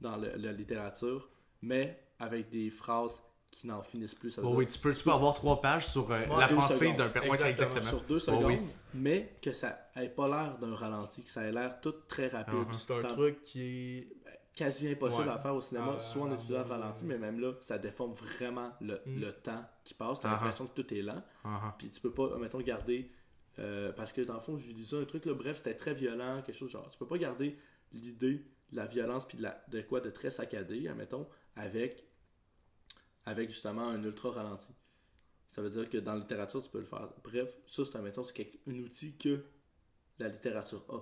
dans le- la littérature, mais avec des phrases qui n'en finissent plus. Oh oui, tu peux, tu peux avoir trois pages sur euh, Ouais, la pensée secondes. d'un père. Exactement. exactement. sur deux Oh secondes, oui. mais que ça ait pas l'air d'un ralenti, que ça ait l'air tout très rapide. Uh-huh. c'est un truc qui est. quasi impossible Ouais. à faire au cinéma, Ah, soit en ah, le oui, ralenti, mais même là, ça déforme vraiment le, Mm. le temps qui passe. Tu as Ah, l'impression que tout est lent. Ah, Puis tu peux pas, mettons, garder. euh, parce que dans le fond, je disais un truc, là, bref, c'était très violent, quelque chose genre. Tu peux pas garder l'idée de la violence puis de, la, de quoi de très saccadé, admettons, avec, avec justement un ultra ralenti. Ça veut dire que dans la littérature, tu peux le faire. Bref, ça, c'est, c'est quelque- un outil que la littérature a.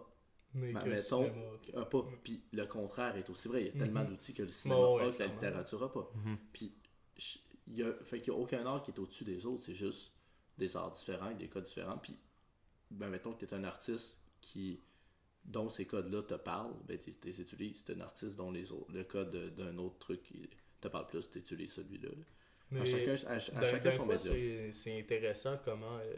Mais Ben, que le mettons, cinéma. a pas. Puis le contraire est aussi vrai. Il y a tellement Mhm. d'outils que le cinéma a que la littérature a pas. Mhm. Puis il y a, fait qu'il y a aucun art qui est au-dessus des autres. C'est juste des arts différents, avec des codes différents. Puis, ben, mettons que tu es un artiste qui dont ces codes-là te parlent, ben, tu les utilises. T'es un artiste dont les autres, le code de- d'un autre truc te parle plus, tu utilises celui-là. Mais À chacun, à, chacun son média. c'est intéressant comment, euh,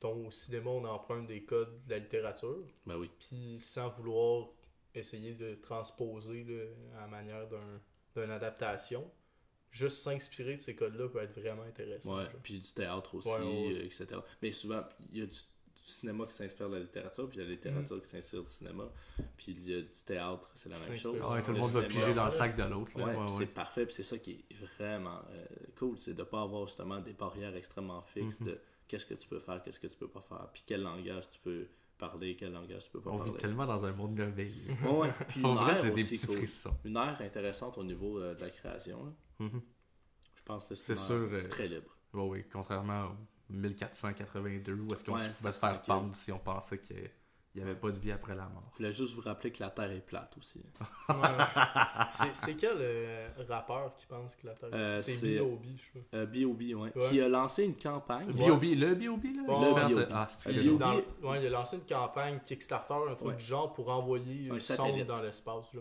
dont au cinéma, on emprunte des codes de la littérature, Ben oui. puis sans vouloir essayer de transposer là, à la manière d'un- d'une adaptation. Juste s'inspirer de ces codes-là peut être vraiment intéressant. Ouais, puis du théâtre aussi, Ouais, ouais, ouais. euh, etc. Mais souvent, il y a du cinéma qui s'inspire de la littérature, puis il y a la littérature Mm. qui s'inspire du cinéma, puis il y a du théâtre, c'est la même chose. Ouais, tout le Le monde va piger dans le ouais. sac de l'autre. là. Ouais, Ouais, puis ouais. c'est parfait, puis c'est ça qui est vraiment euh, cool, c'est de pas avoir justement des barrières extrêmement fixes Mhm. de qu'est-ce que tu peux faire, qu'est-ce que tu peux pas faire, puis quel langage tu peux parler, quel langage tu peux pas On vit parler. tellement dans un monde merveilleux. Ouais, puis *laughs* une vrai, ère j'ai des aussi petits cool. frissons. Une ère intéressante au niveau euh, de la création. là. Mhm. Je pense que C'est sûr, euh, très libre. Ouais, oui, contrairement au 1482, où est-ce qu'on Ouais, se pouvait se faire pendre si on pensait qu'il n'y avait pas de vie après la mort. Je voulais juste vous rappeler que la Terre est plate aussi. Ouais. c'est quel euh, rappeur qui pense que la Terre Euh, C'est c'est- B.O.B. je crois. Euh, B.O.B., ouais, Ouais. qui a lancé une campagne. B.O.B., le B.O.B., là? Le B.O.B. Ah, dans- ouais, il a lancé une campagne Kickstarter, un truc Ouais. du genre, pour envoyer Un une satellite. sonde dans l'espace. là,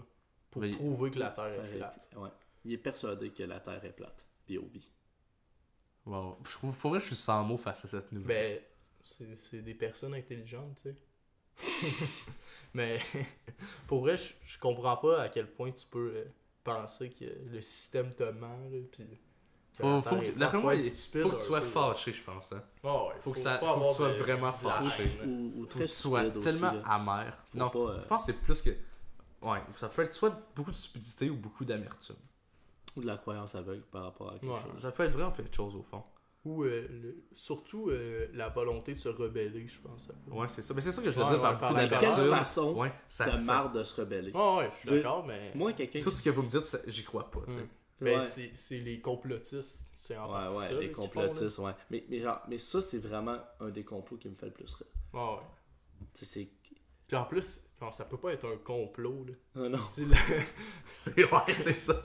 Pour Mais- prouver que la Terre est plate. est- ouais. Il est persuadé que la Terre est plate. B.O.B. Wow. Je trouve, pour vrai, je suis sans mots face à cette nouvelle. Ben, c'est c'est des personnes intelligentes, tu sais. *laughs* Mais *laughs* pour vrai, je, je comprends pas à quel point tu peux euh, penser que le système te ment, là, puis... que Faut, faut, est que, parfois moi, il stupide faut que tu sois peu. fâché, je pense. Hein. Ah ouais, Faut que ça- faut que tu sois de- vraiment la fâché. Ou, ou Faut que tu sois aussi, tellement là. amer. Faut Non, pas, euh, je pense que c'est plus que. Ouais, ça peut être soit beaucoup de stupidité ou beaucoup d'amertume. Ou de la croyance aveugle par rapport à quelque Ouais. chose. Ça peut être vraiment plein de choses au fond. Ou euh, le- surtout euh, la volonté de se rebeller, je pense. Ouais, c'est ça. Mais c'est ça que je veux Ouais, dire ouais, par la Quelle façon Ouais, ça. de ça- marre de se rebeller? Ah ouais, je suis d'accord, mais... Moi, quelqu'un Tout qui... ce que vous me dites, ça- j'y crois pas. tu sais. Mm. Ben, Ouais. c'est c'est les complotistes. C'est en Ouais, partie ouais, ça, les font, complotistes, ouais. Mais, mais, genre, mais ça, c'est vraiment un des complots qui me fait le plus rire. Ah ouais. Tu sais, c'est... Puis en plus, genre, ça peut pas être un complot, là. Ah non. La- *laughs* C'est- Ouais, c'est ça.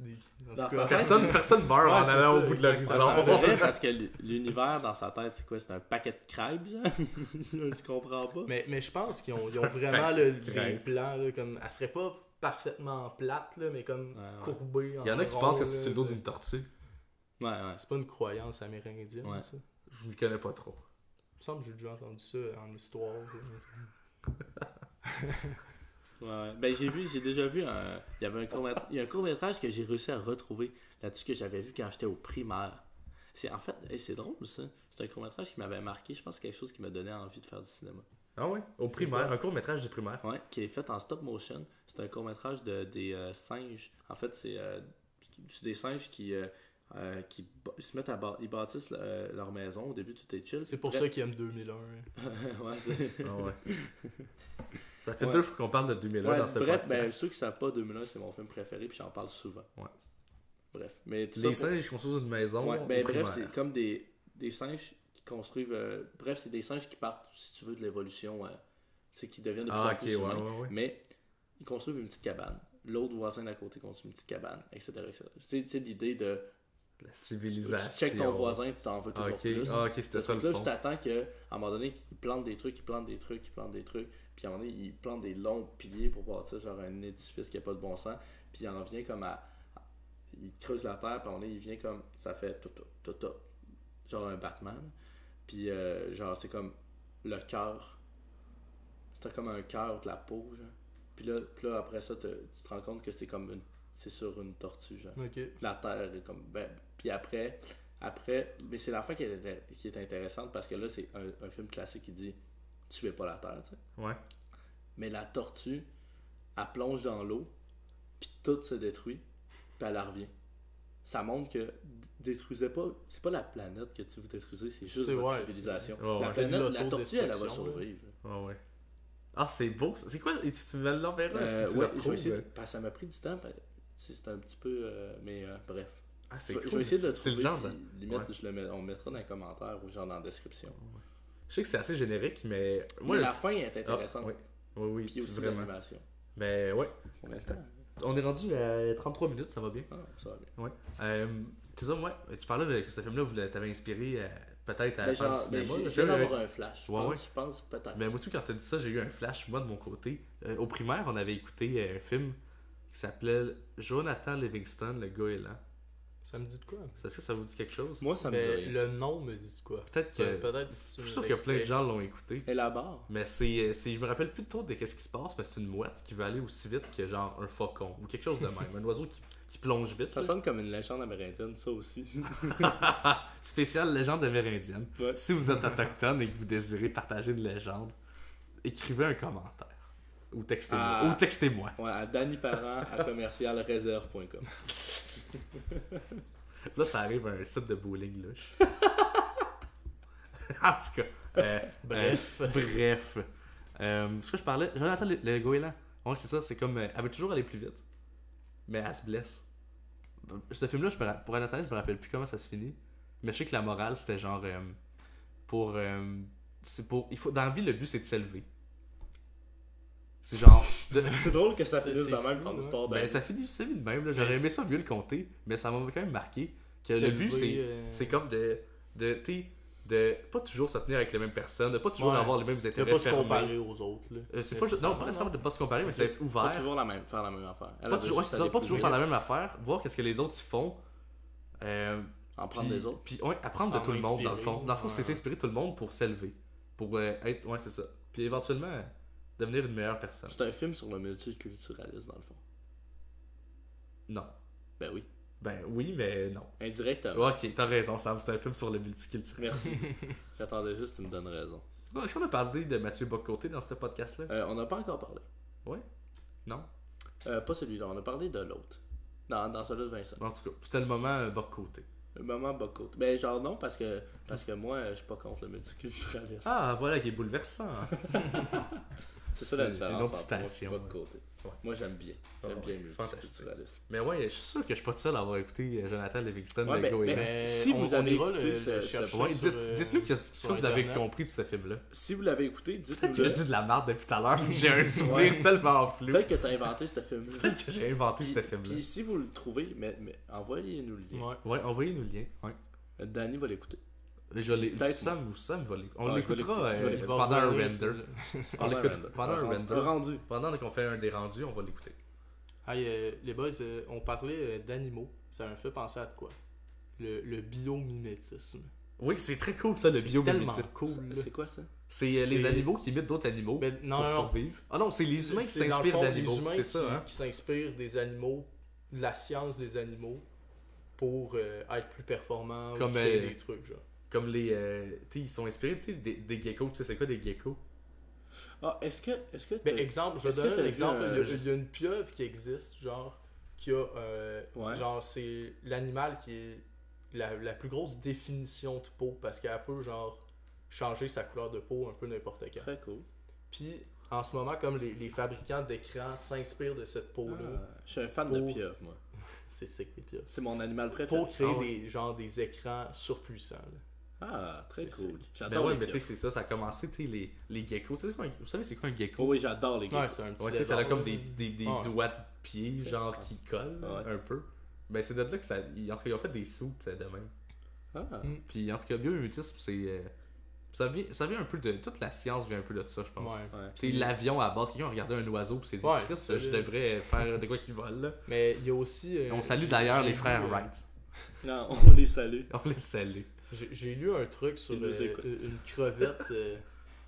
Des- en Dans tout sa cas, tête, Personne, personne meurt Ouais, en allant ça, au bout de l'horizon. parce que *laughs* l'univers dans sa tête, c'est quoi? C'est un paquet de crêpes, genre? *laughs* Je comprends pas. Mais, mais je pense qu'ils ont, ils ont *laughs* vraiment le, de des plans, là, comme... Elle serait pas parfaitement plate, là, mais comme Ouais, ouais. courbée Il y en a qui rond, pensent que c'est le dos d'une tortue. Ouais, ouais. C'est pas une croyance amérindienne, Ouais. ça. Je ne connais pas trop. Il me semble que j'ai déjà entendu ça en histoire. Ouais. Ben, j'ai vu, j'ai déjà vu un. Il y avait un court Il y a un court métrage que j'ai réussi à retrouver là-dessus que j'avais vu quand j'étais au primaire. C'est en fait, hey, c'est drôle ça. C'est un court métrage qui m'avait marqué. Je pense que c'est quelque chose qui m'a donné envie de faire du cinéma. Ah ouais? Au primaire, un court métrage du primaire? Ouais, qui est fait en stop motion. C'est un court métrage de, des euh, singes. En fait, c'est euh, des singes qui, euh, euh, qui se mettent à bâ- ils bâtissent euh, leur maison. Au début, tout est chill. C'est pour Bref- ça qu'ils aiment 2001. hein. *laughs* ouais, c'est- Ah ouais. *laughs* Ça fait Ouais. deux fois qu'on parle de 2001 Ouais, dans ce bref, podcast. ben, ceux qui savent pas, 2001, c'est mon film préféré, puis j'en parle souvent. Ouais. Bref, mais tout Les ça pour- singes qui construisent une maison. Ouais, ben, bref, c'est comme des, des singes qui construisent. euh, bref, c'est des singes qui partent, si tu veux, de l'évolution, euh, tu sais, qui deviennent de plus Ah, en plus humains. Mais ils construisent une petite cabane. L'autre voisin d'à côté construit une petite cabane, etc. Tu sais, tu l'idée de. La Tu civilisation. checkes ton voisin, tu t'en veux toujours plus. ah, ok, c'était ça le là, je fond. t'attends qu'à un moment donné, ils plantent des trucs, ils plantent des trucs, ils plantent des trucs. Puis à un moment donné, ils plantent des longs piliers pour bâtir genre un édifice qui n'a pas de bon sens. Puis il en vient comme à. Il creuse la terre, puis à un moment donné, il vient comme. Ça fait tout, tout, tout, tout. Genre un Batman. Puis euh, genre, c'est comme le cœur. C'est comme un cœur de la peau, genre. Puis là, puis là après ça, te- tu te rends compte que c'est comme une. C'est sur une tortue, genre la terre est comme ben, puis après après mais c'est la fin qui est, intér- qui est intéressante parce que là c'est un, un film classique qui dit tuez pas la terre tu sais. Ouais. mais la tortue elle plonge dans l'eau puis tout se détruit puis elle revient ça montre que détruisez pas c'est pas la planète que tu veux détruisez c'est juste C'est- votre ouais, civilisation c'est- Ouais, la ouais. C'est planète la tortue elle, elle va survivre Ah ouais. Ah, c'est beau. ça. C'est quoi? Tu, tu me l'enverras Euh, si tu ouais, le je essayer de- ça m'a pris du temps c'est un petit peu euh, mais euh, bref Ah, je, c'est je cool. vais essayer de le C'est trouver le genre de- limite ouais. je le mets- on le mettra dans les commentaires ou genre dans la description Je sais que c'est assez générique, mais. Moi, la fin est Ah, intéressante. oui. Oui, oui, Puis aussi l'animation. Mais ouais. De temps On est rendu à 33 minutes, ça va bien. Ah, ça va bien. Ouais. Euh, c'est ça, moi, tu parlais de que ce film-là vous t'avait inspiré euh, peut-être à faire Ben, genre, du mais cinéma. j'ai- viens vrai, d'avoir un flash. Je Ouais, pense, ouais. je pense peut-être. Mais moi, tout, quand t'as dit ça, j'ai eu un flash, moi, de mon côté. Euh, au primaire, on avait écouté euh, un film qui s'appelait Jonathan Livingston, le gars est là. Ça me dit de quoi? Est-ce que ça vous dit quelque chose? Moi, ça me Ben, dit rien. Le nom me dit de quoi? Peut-être que. Pe- Peut-être Je si suis sûr que plein de gens l'ont écouté. Élabore. Mais c'est, euh, c'est. Je me rappelle plus trop de qu'est-ce qui se passe, mais c'est une mouette qui veut aller aussi vite que genre un faucon ou quelque chose de même. *laughs* un oiseau qui, qui plonge vite. Ça là. sonne comme une légende amérindienne, ça aussi. *laughs* *laughs* Spécial légende amérindienne. Ouais. Si vous êtes autochtone et que vous désirez partager une légende, écrivez un commentaire. Ou textez-moi. Ah. Ou textez-moi. Ouais, à Danny Parent à commercialreserve.com. Là, ça arrive à un site de bowling louche. *laughs* en tout cas. euh, Bref. euh, bref. Euh, ce que je parlais, Jonathan Le, le goéland. Ouais, c'est ça. C'est comme. elle veut toujours aller plus vite. Mais elle se blesse. Ce film-là, je me pour honnête, je me rappelle plus comment ça se finit. Mais je sais que la morale, c'était genre. pour. c'est pour. Il faut, dans la vie, le but, c'est de s'élever. C'est genre. de- *laughs* C'est drôle que ça finisse de même ton hein. histoire de ben, ça finit de même. là. J'aurais aimé ça mieux le compter. Mais ça m'a quand même marqué. Que le but, c'est. euh, C'est comme de. de t'sais, de pas toujours se tenir avec les mêmes personnes, de pas toujours Ouais. avoir les mêmes De intérêts. pas se fermés. comparer aux autres. Là. Euh, c'est pas juste. Non, pas nécessairement de pas se comparer, mais c'est être Pas ouvert. toujours la même, faire la même affaire. Elle Pas toujours, ça, pas toujours faire la même affaire, voir qu'est-ce que les autres ils font. Euh, En prendre Puis- des autres. Puis, ouais, apprendre de tout le monde, dans le fond. Dans le fond, c'est s'inspirer de tout le monde pour s'élever. Pour euh, être. Ouais, c'est ça. Puis éventuellement, devenir une meilleure personne. C'est un film sur le multiculturalisme, dans le fond. Non. Ben oui. Ben oui, mais non. Indirectement. Ok, t'as raison, Sam. C'est un film sur le multiculturalisme. Merci. *laughs* J'attendais juste que tu me donnes raison. Est-ce qu'on a parlé de Mathieu Bocoté dans ce podcast-là? Euh, on n'a pas encore parlé. Non? Euh, pas celui-là, on a parlé de l'autre. Dans, dans celui de Vincent. En tout cas, c'était le moment euh, Bocoté. Le moment Boccote. Ben genre non, parce que, parce que moi, je suis pas contre le multiculturalisme. Ah, voilà, qui est bouleversant. *laughs* c'est ça la une différence. autre entre citation. moi. Ouais. J'aime bien. J'aime bien le fantastique. mais ouais, je suis sûr que je suis pas tout seul à avoir écouté euh, Jonathan Livingston, Ouais, le mais- gars mais-. Mais si vous avez écouté ce- ce- dites- qu'est-ce sur que vous avez compris de ce film-là. Si vous l'avez écouté, Peut-être dites-nous. que je dis de la merde depuis tout à l'heure, j'ai un *laughs* Ouais. tellement flou. Peut-être que t'as inventé ce film-là. Peut-être que j'ai inventé ce film-là. puis si vous le trouvez, mais, envoyez-nous le lien. Ouais. Envoyez-nous le lien. Euh, Danny va l'écouter. Je l'ai- Peut-être Sam ou Sam va l'écouter. On l'écoutera euh, l'écouter. Il va pendant un render. *laughs* On l'écoute pendant un render. rendu. Pendant qu'on fait un des rendus, on va l'écouter. Hey, euh, les boys, euh, on parlait euh, d'animaux. Ça m'a fait penser à de quoi? Le, le biomimétisme. Oui, c'est très cool ça, le C'est tellement biomimétisme. cool. là. C'est quoi ça? C'est euh, les C'est- animaux qui imitent d'autres animaux Ben, non, pour non, survivre. Ah non, c'est les humains qui C'est s'inspirent d'animaux. C'est ça, qui, hein? qui s'inspirent des animaux, de la science des animaux, pour euh, être plus performants Comme, ou créer euh, des trucs, genre. Comme les. euh, tu sais, ils sont inspirés tu sais, des, des geckos. Tu sais, c'est quoi des geckos? Ah, est-ce que. Est-ce que Ben, exemple, je vais donner un exemple. euh, il, y a, je- il y a une pieuvre qui existe, genre, qui a. euh, Ouais. Genre, c'est l'animal qui est la, la plus grosse définition de peau parce qu'elle peut, genre, changer sa couleur de peau un peu n'importe quand. Très cool. Puis, en ce moment, comme les, les fabricants d'écrans s'inspirent de cette peau-là, Ah, je suis un fan de pieuvre, moi. *laughs* c'est sick, les pieuvres. C'est mon animal préféré. Pour créer Ah ouais. des, genre, des écrans surpuissants. là. Ah, très cool. sick. Ben J'adore ouais, les mais tu sais, c'est ça, ça a commencé, tu sais, les, les geckos. Tu sais, c'est quoi un- vous savez, c'est quoi un gecko? Oh oui, j'adore les Ouais, gars. c'est un petit Ouais, tu sais, ça a comme des, des, des Ouais. doigts de pied, genre, qui collent Ouais. un peu. Ben, c'est de là que ça. ils- En tout cas, ils ont fait des sous de même. Ah, Mm. Puis, en tout cas, biomimétisme, c'est. euh, ça, vient, ça vient un peu de. Toute la science vient un peu de ça, je pense. Ouais. ouais. C'est l'avion à la base. Quelqu'un a regardé un oiseau puis s'est dit, Ouais, Chris, c'est je vrai. devrais faire de quoi qui vole là. Mais il y a aussi. euh, On salue d'ailleurs les frères euh, Wright. Non, on les salue. *laughs* On les salue. J'ai lu un truc sur nous euh, une crevette, euh,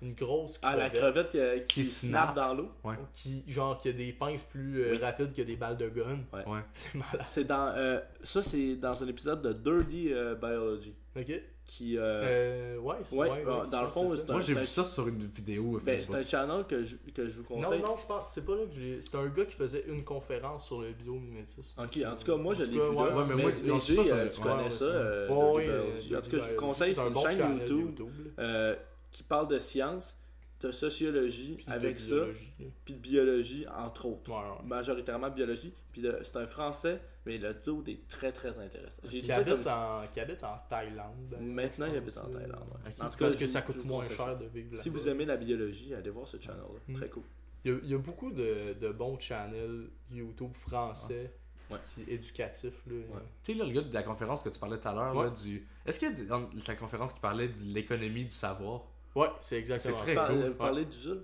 une grosse Ah, crevette. la crevette euh, qui, Qui snap snap. dans l'eau. qui genre qui a des pinces plus euh, Oui. rapides que des balles de gun. Ouais. Ouais. *laughs* C'est malade. C'est dans. euh, ça, c'est dans un épisode de Dirty Biology. Ok. Qui. euh, Euh, ouais, c'est- ouais, ouais, ouais, dans le fond, c'est Moi, j'ai vu ça sur une vidéo ben, c'est un channel que je, que je vous Non, conseille. non, je pense c'est pas là que j'ai. C'est un gars qui faisait une conférence sur le biomimétisme. Ok, en tout cas, moi je l'ai vu là. ouais, mais mais moi, mais non, Jay, ça, euh, tu ouais, connais ouais, ça. euh, euh, En tout cas, je vous conseille, c'est c'est un une bon chaîne channel YouTube qui parle de science, de sociologie de avec ça, puis de biologie, entre autres. Ouais, ouais. Majoritairement biologie. Puis c'est un français, mais le dos est très très intéressant. J'ai dit Qui ça habite, comme en, qui habite en Thaïlande. d'ailleurs, Maintenant, il habite en. Thaïlande. ouais. En tout cas, Parce que ça coûte moins cher ça. de vivre là Si vous aimez la biologie, allez voir ce channel. Mm. Très cool. Il y, a, il y a beaucoup de, de bons channels YouTube français Ouais. qui- éducatifs. Là. Tu sais, là, le gars de la conférence que tu parlais tout à l'heure, Ouais. là, du. Est-ce qu'il y a de- la conférence qui parlait de l'économie du savoir? Ouais, c'est exactement ça. cool. Vous parlez du Zul?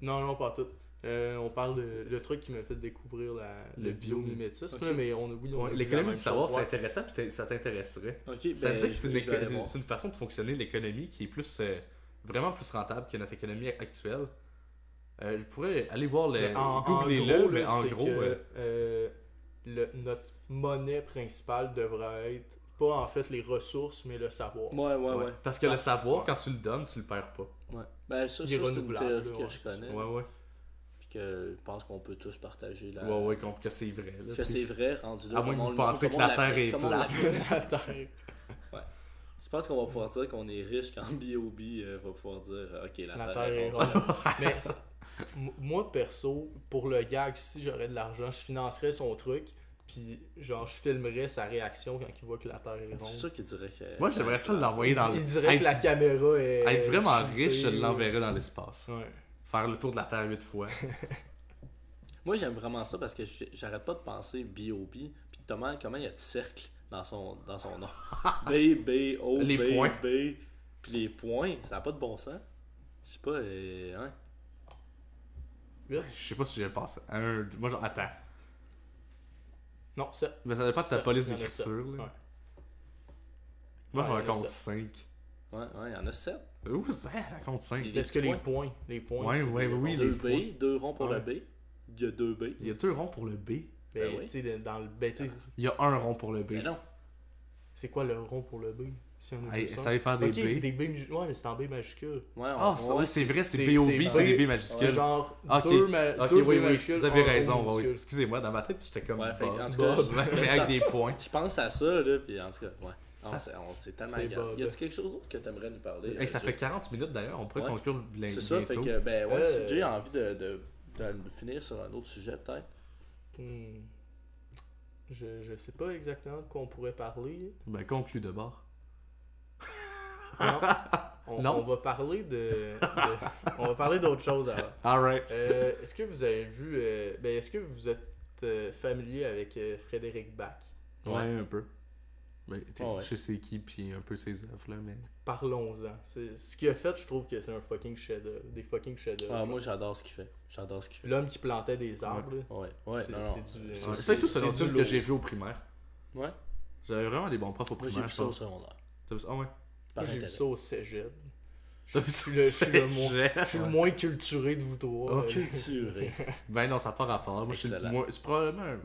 Non, non, pas tout. Euh, on parle de le truc qui m'a fait découvrir la, le, Le bio- biomimétisme, mais on, Ouais, L'économie du savoir, c'est intéressant, puis ça t'intéresserait. Ok, Ça ben, dit que c'est une, façon de fonctionner l'économie qui est plus euh, vraiment plus rentable que notre économie actuelle. Euh, je pourrais aller voir le Mais en, googlez-le, gros, mais en gros, que, euh, euh, le- notre monnaie principale devrait être pas en fait les ressources, mais le savoir. Ouais, ouais, ouais. ouais. parce que le savoir, quand tu le donnes, tu le perds pas. ouais. Ben, ça, c'est est une renouvelable, théorie là, que ouais, je connais. Ouais, ouais. Puis que je pense qu'on peut tous partager la. Ouais, ouais, que c'est vrai. là. Que c'est vrai, rendu là. À moins que vous pensiez que la Terre est plate. l'appelle. *laughs* La Terre. Je pense qu'on va pouvoir dire qu'on est riche quand *laughs* B.O.B. euh, va pouvoir dire euh, Ok, la, La Terre, Terre est ronde. *laughs* Mais ça- moi, perso, pour le gag, si j'aurais de l'argent, je financerais son truc. Puis, genre, je filmerais sa réaction quand il voit que la Terre est C'est ronde. sûr qu'il dirait que. Moi, j'aimerais ça l'envoyer Il, dans il le. dirait être, que la caméra est. être vraiment riche, je l'enverrais dans l'espace. Ouais. Faire le tour de la Terre huit fois. *laughs* Moi, j'aime vraiment ça parce que j'arrête pas de penser B.O.B. Puis comment, comment il y a de cercles dans son, dans son nom. *laughs* B, B, O, Les B, points. B. Puis les points, ça n'a pas de bon sens. Je sais pas, euh, hein. Je sais pas si j'ai pensé. Un... Moi, genre, attends. Non, 7. Mais ça dépend de ta Sept. police d'écriture. Ouais. Moi, Ouais, j'en il y en a compte sept. 5. Ouais, ouais, il y en a 7. Ouh, ça, j'en compte 5. Il- Est-ce que les points, les points, Ouais, c'est ouais, oui, ronds? les 2 points. B, 2 ronds pour Ouais. le B. Il y a 2 B. Il y a deux ronds pour le B. Ben, Ben oui. tu sais, dans le. Ben, tu sais, Il y a un rond pour le B. Mais non. c'est quoi le rond pour le B? Si on Hey, ça allait faire des Ok, B. des B. Ouais, mais c'est en B majuscule. Ouais, on- Ah, c'est- ouais. c'est vrai, c'est BOB, c'est c'est des B- majuscules. C'est genre Ok. deux, ma... Deux oui, B oui, majuscules. vous avez raison. oui. Excusez-moi, dans ma tête, j'étais comme Ouais, fait, en tout cas, je- avec des *laughs* points. je pense à ça, là, puis en tout cas, ouais. Ça- on- c'est tellement. Y a-tu quelque chose d'autre que t'aimerais nous parler? Hey, ça euh, fait Jay? 40 minutes d'ailleurs, on pourrait Ouais. conclure l'in- C'est ça, fait que, ben, ouais, Euh, si Jay a envie de, de, de finir sur un autre sujet, peut-être. Hmm. Je, je sais pas exactement de quoi on pourrait parler. Ben, conclue de bord. Non. On, Non? on va parler de, de- on va parler d'autre chose avant. Alright. Euh, est-ce que vous avez vu euh, ben est-ce que vous êtes euh, familier avec euh, Frédéric Bach? Ouais, Ouais. un peu. Ben, tu sais, Ouais, je sais c'est qui, puis un peu ses œuvres, là, mais. Parlons-en. C'est ce qu'il a fait, je trouve que c'est un fucking chef-d'œuvre, des fucking chefs-d'œuvre. Ah, moi, j'adore ce qu'il fait. J'adore ce qu'il fait. L'homme qui plantait des arbres. là, Ouais, ouais, c'est non, non. c'est du c'est- C'est tout, c'est que j'ai vu au primaire. Ouais. J'avais vraiment des bons profs au Moi, j'ai primaire. vu ça au secondaire. Ah ouais. Par Moi, j'ai vu ça au cégep. Je suis le, je suis le moins- J'ai- je suis le moins culturé de vous trois. Ok. Culturé. *laughs* Ben non, ça n'a pas rapport. Moi, je suis le Excellent. moins- C'est probablement un.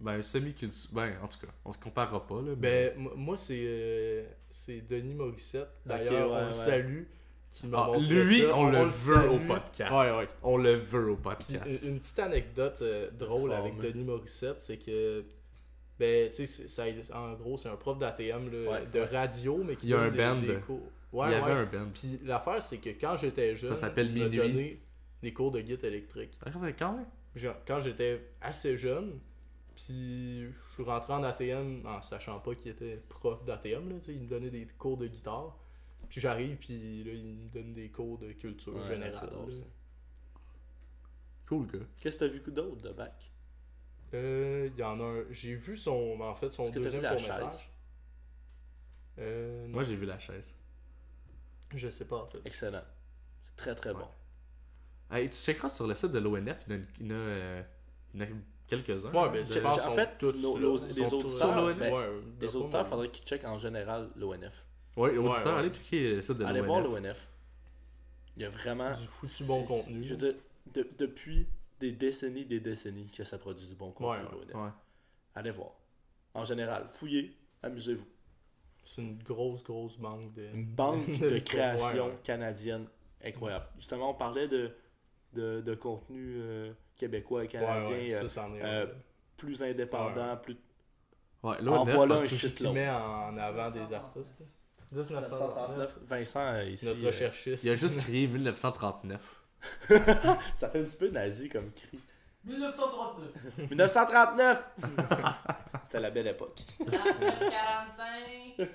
Ben, un semi-culture. Ben, en tout cas, on se comparera pas, là. mais- Ben, moi, c'est euh, c'est Denis Morissette. D'ailleurs, ouais, on le salue. Qui m'a Ah, lui, ça. on, le veut salue. au podcast. Ouais, ouais. On le veut au Puis, podcast. une, une petite anecdote euh, drôle avec Denis Morissette, c'est que. Ben, tu sais, ça, en gros, c'est un prof d'ATM Ouais, de radio, mais qui Il y a donne un des, band. des cours. Ouais, Il y avait ouais. un band. Puis l'affaire, c'est que quand j'étais jeune, s'appelle il m'a Minuit. donné des cours de guitare électrique. Quand même? Quand j'étais assez jeune, puis je suis rentré en ATM en sachant pas qu'il était prof d'ATM, là, tu sais, il me donnait des cours de guitare. Puis j'arrive, puis là, il me donne des cours de culture Ouais, générale. drôle, ça. Cool, gars. Qu'est-ce que t'as vu d'autre de bac? Euh, il y en a un. J'ai vu son. En fait, son deuxième vu la court-métrage. chaise? Euh, Moi, j'ai vu la chaise. je sais pas en fait. Excellent. C'est très très bon. Hey, tu checkeras sur le site de l'ONF, il y en a, il y en a, euh, il y en a quelques-uns. Ouais, ben, Je- je pense en sont fait, tous nos- nos- les auditeurs. Ouais, Les auditeurs, moi, il faudrait qu'ils checkent en général l'ONF. Ouais, auditeurs, ouais. allez checker le site de Allez l'ONF. voir l'ONF. Il y a vraiment. Du foutu bon contenu. Je veux dire, de- depuis des décennies, des décennies que ça produit du bon contenu, Ouais. Ouais. Allez voir. En général, fouillez, amusez-vous. C'est une grosse, grosse banque de. Une banque *laughs* De création ouais, ouais. canadienne incroyable. Justement, on parlait de, de, de contenu euh, québécois et Ouais, canadien euh, ça, c'en est euh, là. plus indépendant, plus. Ouais, En l'ONF. voilà un Qui- met en avant des artistes. là. 1939. Vincent, ici. Notre recherchiste. Il a juste crié 1939. *laughs* ça fait un petit peu nazi comme cri. 1939. 1939 *laughs* C'était la belle époque. 45.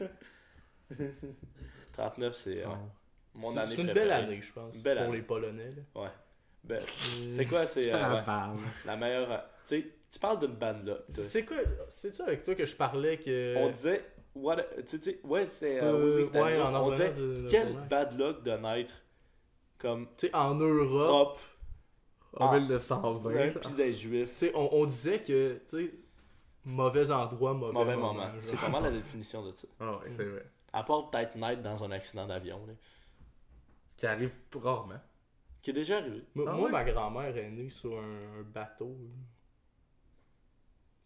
39, c'est euh, mon C'est année c'est une préférée. belle année, je pense. Une belle pour année. les Polonais. là. Ben, Euh, c'est quoi, c'est euh, ouais, la meilleure. euh, Tu sais, tu parles d'une bande là. C'est quoi C'est ça avec toi que je parlais que. On disait, what, a- tu sais, ouais, c'est. euh, Euh, oui, ouais, on disait, de- de quel bad luck de naître comme Tu sais, en Europe, propre, En Ah. 1920. ouais, pis des juifs. tu sais, on, on disait que, tu sais, mauvais endroit, mauvais, Mauvais moment. C'est mal la définition de ça. Ah ouais, c'est vrai. À part peut-être naître dans un accident d'avion, qui arrive rarement. qui est déjà arrivé. Moi, Ah moi, ouais? ma grand-mère est née sur un, un bateau. là.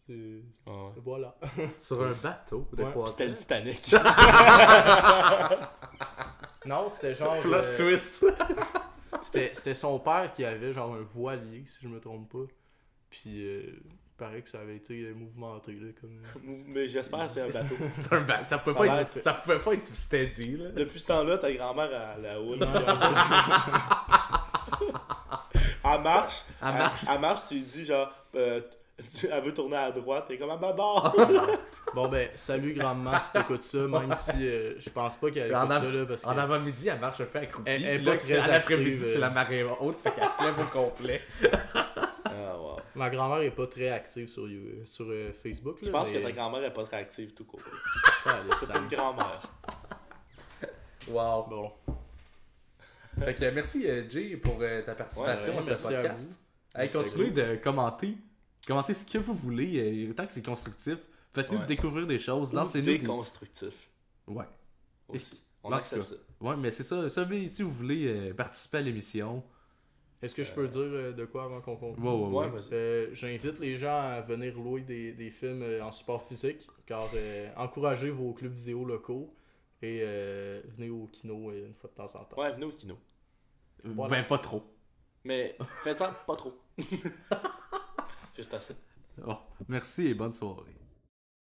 C'est- Ouais. Voilà. *laughs* Sur un bateau de. C'était le Titanic. *laughs* *laughs* Non, c'était genre. Plot euh, twist. *laughs* C'était c'était son père qui avait genre un voilier, si je me trompe pas. Puis, euh, il paraît que ça avait été euh, mouvementé, là, comme... Mais j'espère que c'est un *laughs* bateau. C'est un bateau. Ça pouvait Ça pas être, fait. ça pouvait pas être steady, là. Depuis ce temps-là, ta grand-mère, elle la houle. *laughs* Elle marche. Elle marche. Elle, marche, tu lui dis genre, euh, elle veut tourner à droite, t'es comme à bâbord. *laughs* Bon, ben, salut grand-maman si t'écoutes ça, même si euh, je pense pas qu'elle En écoute av- ça, là, parce que... En avant-midi, elle marche un peu accroupie. Elle- elle est pas très active, c'est euh. la marée haute, fait qu'elle se lève au complet. *laughs* Ah, wow. Ma grand-mère est pas très active sur, You- sur euh, Facebook, là, Je pense mais... que ta grand-mère est pas très active tout court. *laughs* Ah, C'est une grand-mère. Wow. Bon, Fait que merci, euh, Jay, pour euh, ta participation Ouais, à ce merci à podcast. À continuez de commenter. Commentez ce que vous voulez, euh, tant que c'est constructif. Faites-nous Ouais. découvrir des choses. Ou Lancez-nous des... déconstructif. Ouais. Aussi. On accepte cas. ça. Ouais, mais c'est ça. Savez, si vous voulez euh, participer à l'émission, Est-ce que je peux dire euh, de quoi avant qu'on conclue? ouais, ouais, ouais. Euh, J'invite les gens à venir louer des, des films euh, en support physique, car euh, encouragez vos clubs vidéo locaux et euh, venez au kino euh, une fois de temps en temps. Ouais, venez au kino. Voilà. Ben, pas trop. Mais faites ça pas trop. *laughs* Juste assez. Merci et bonne soirée.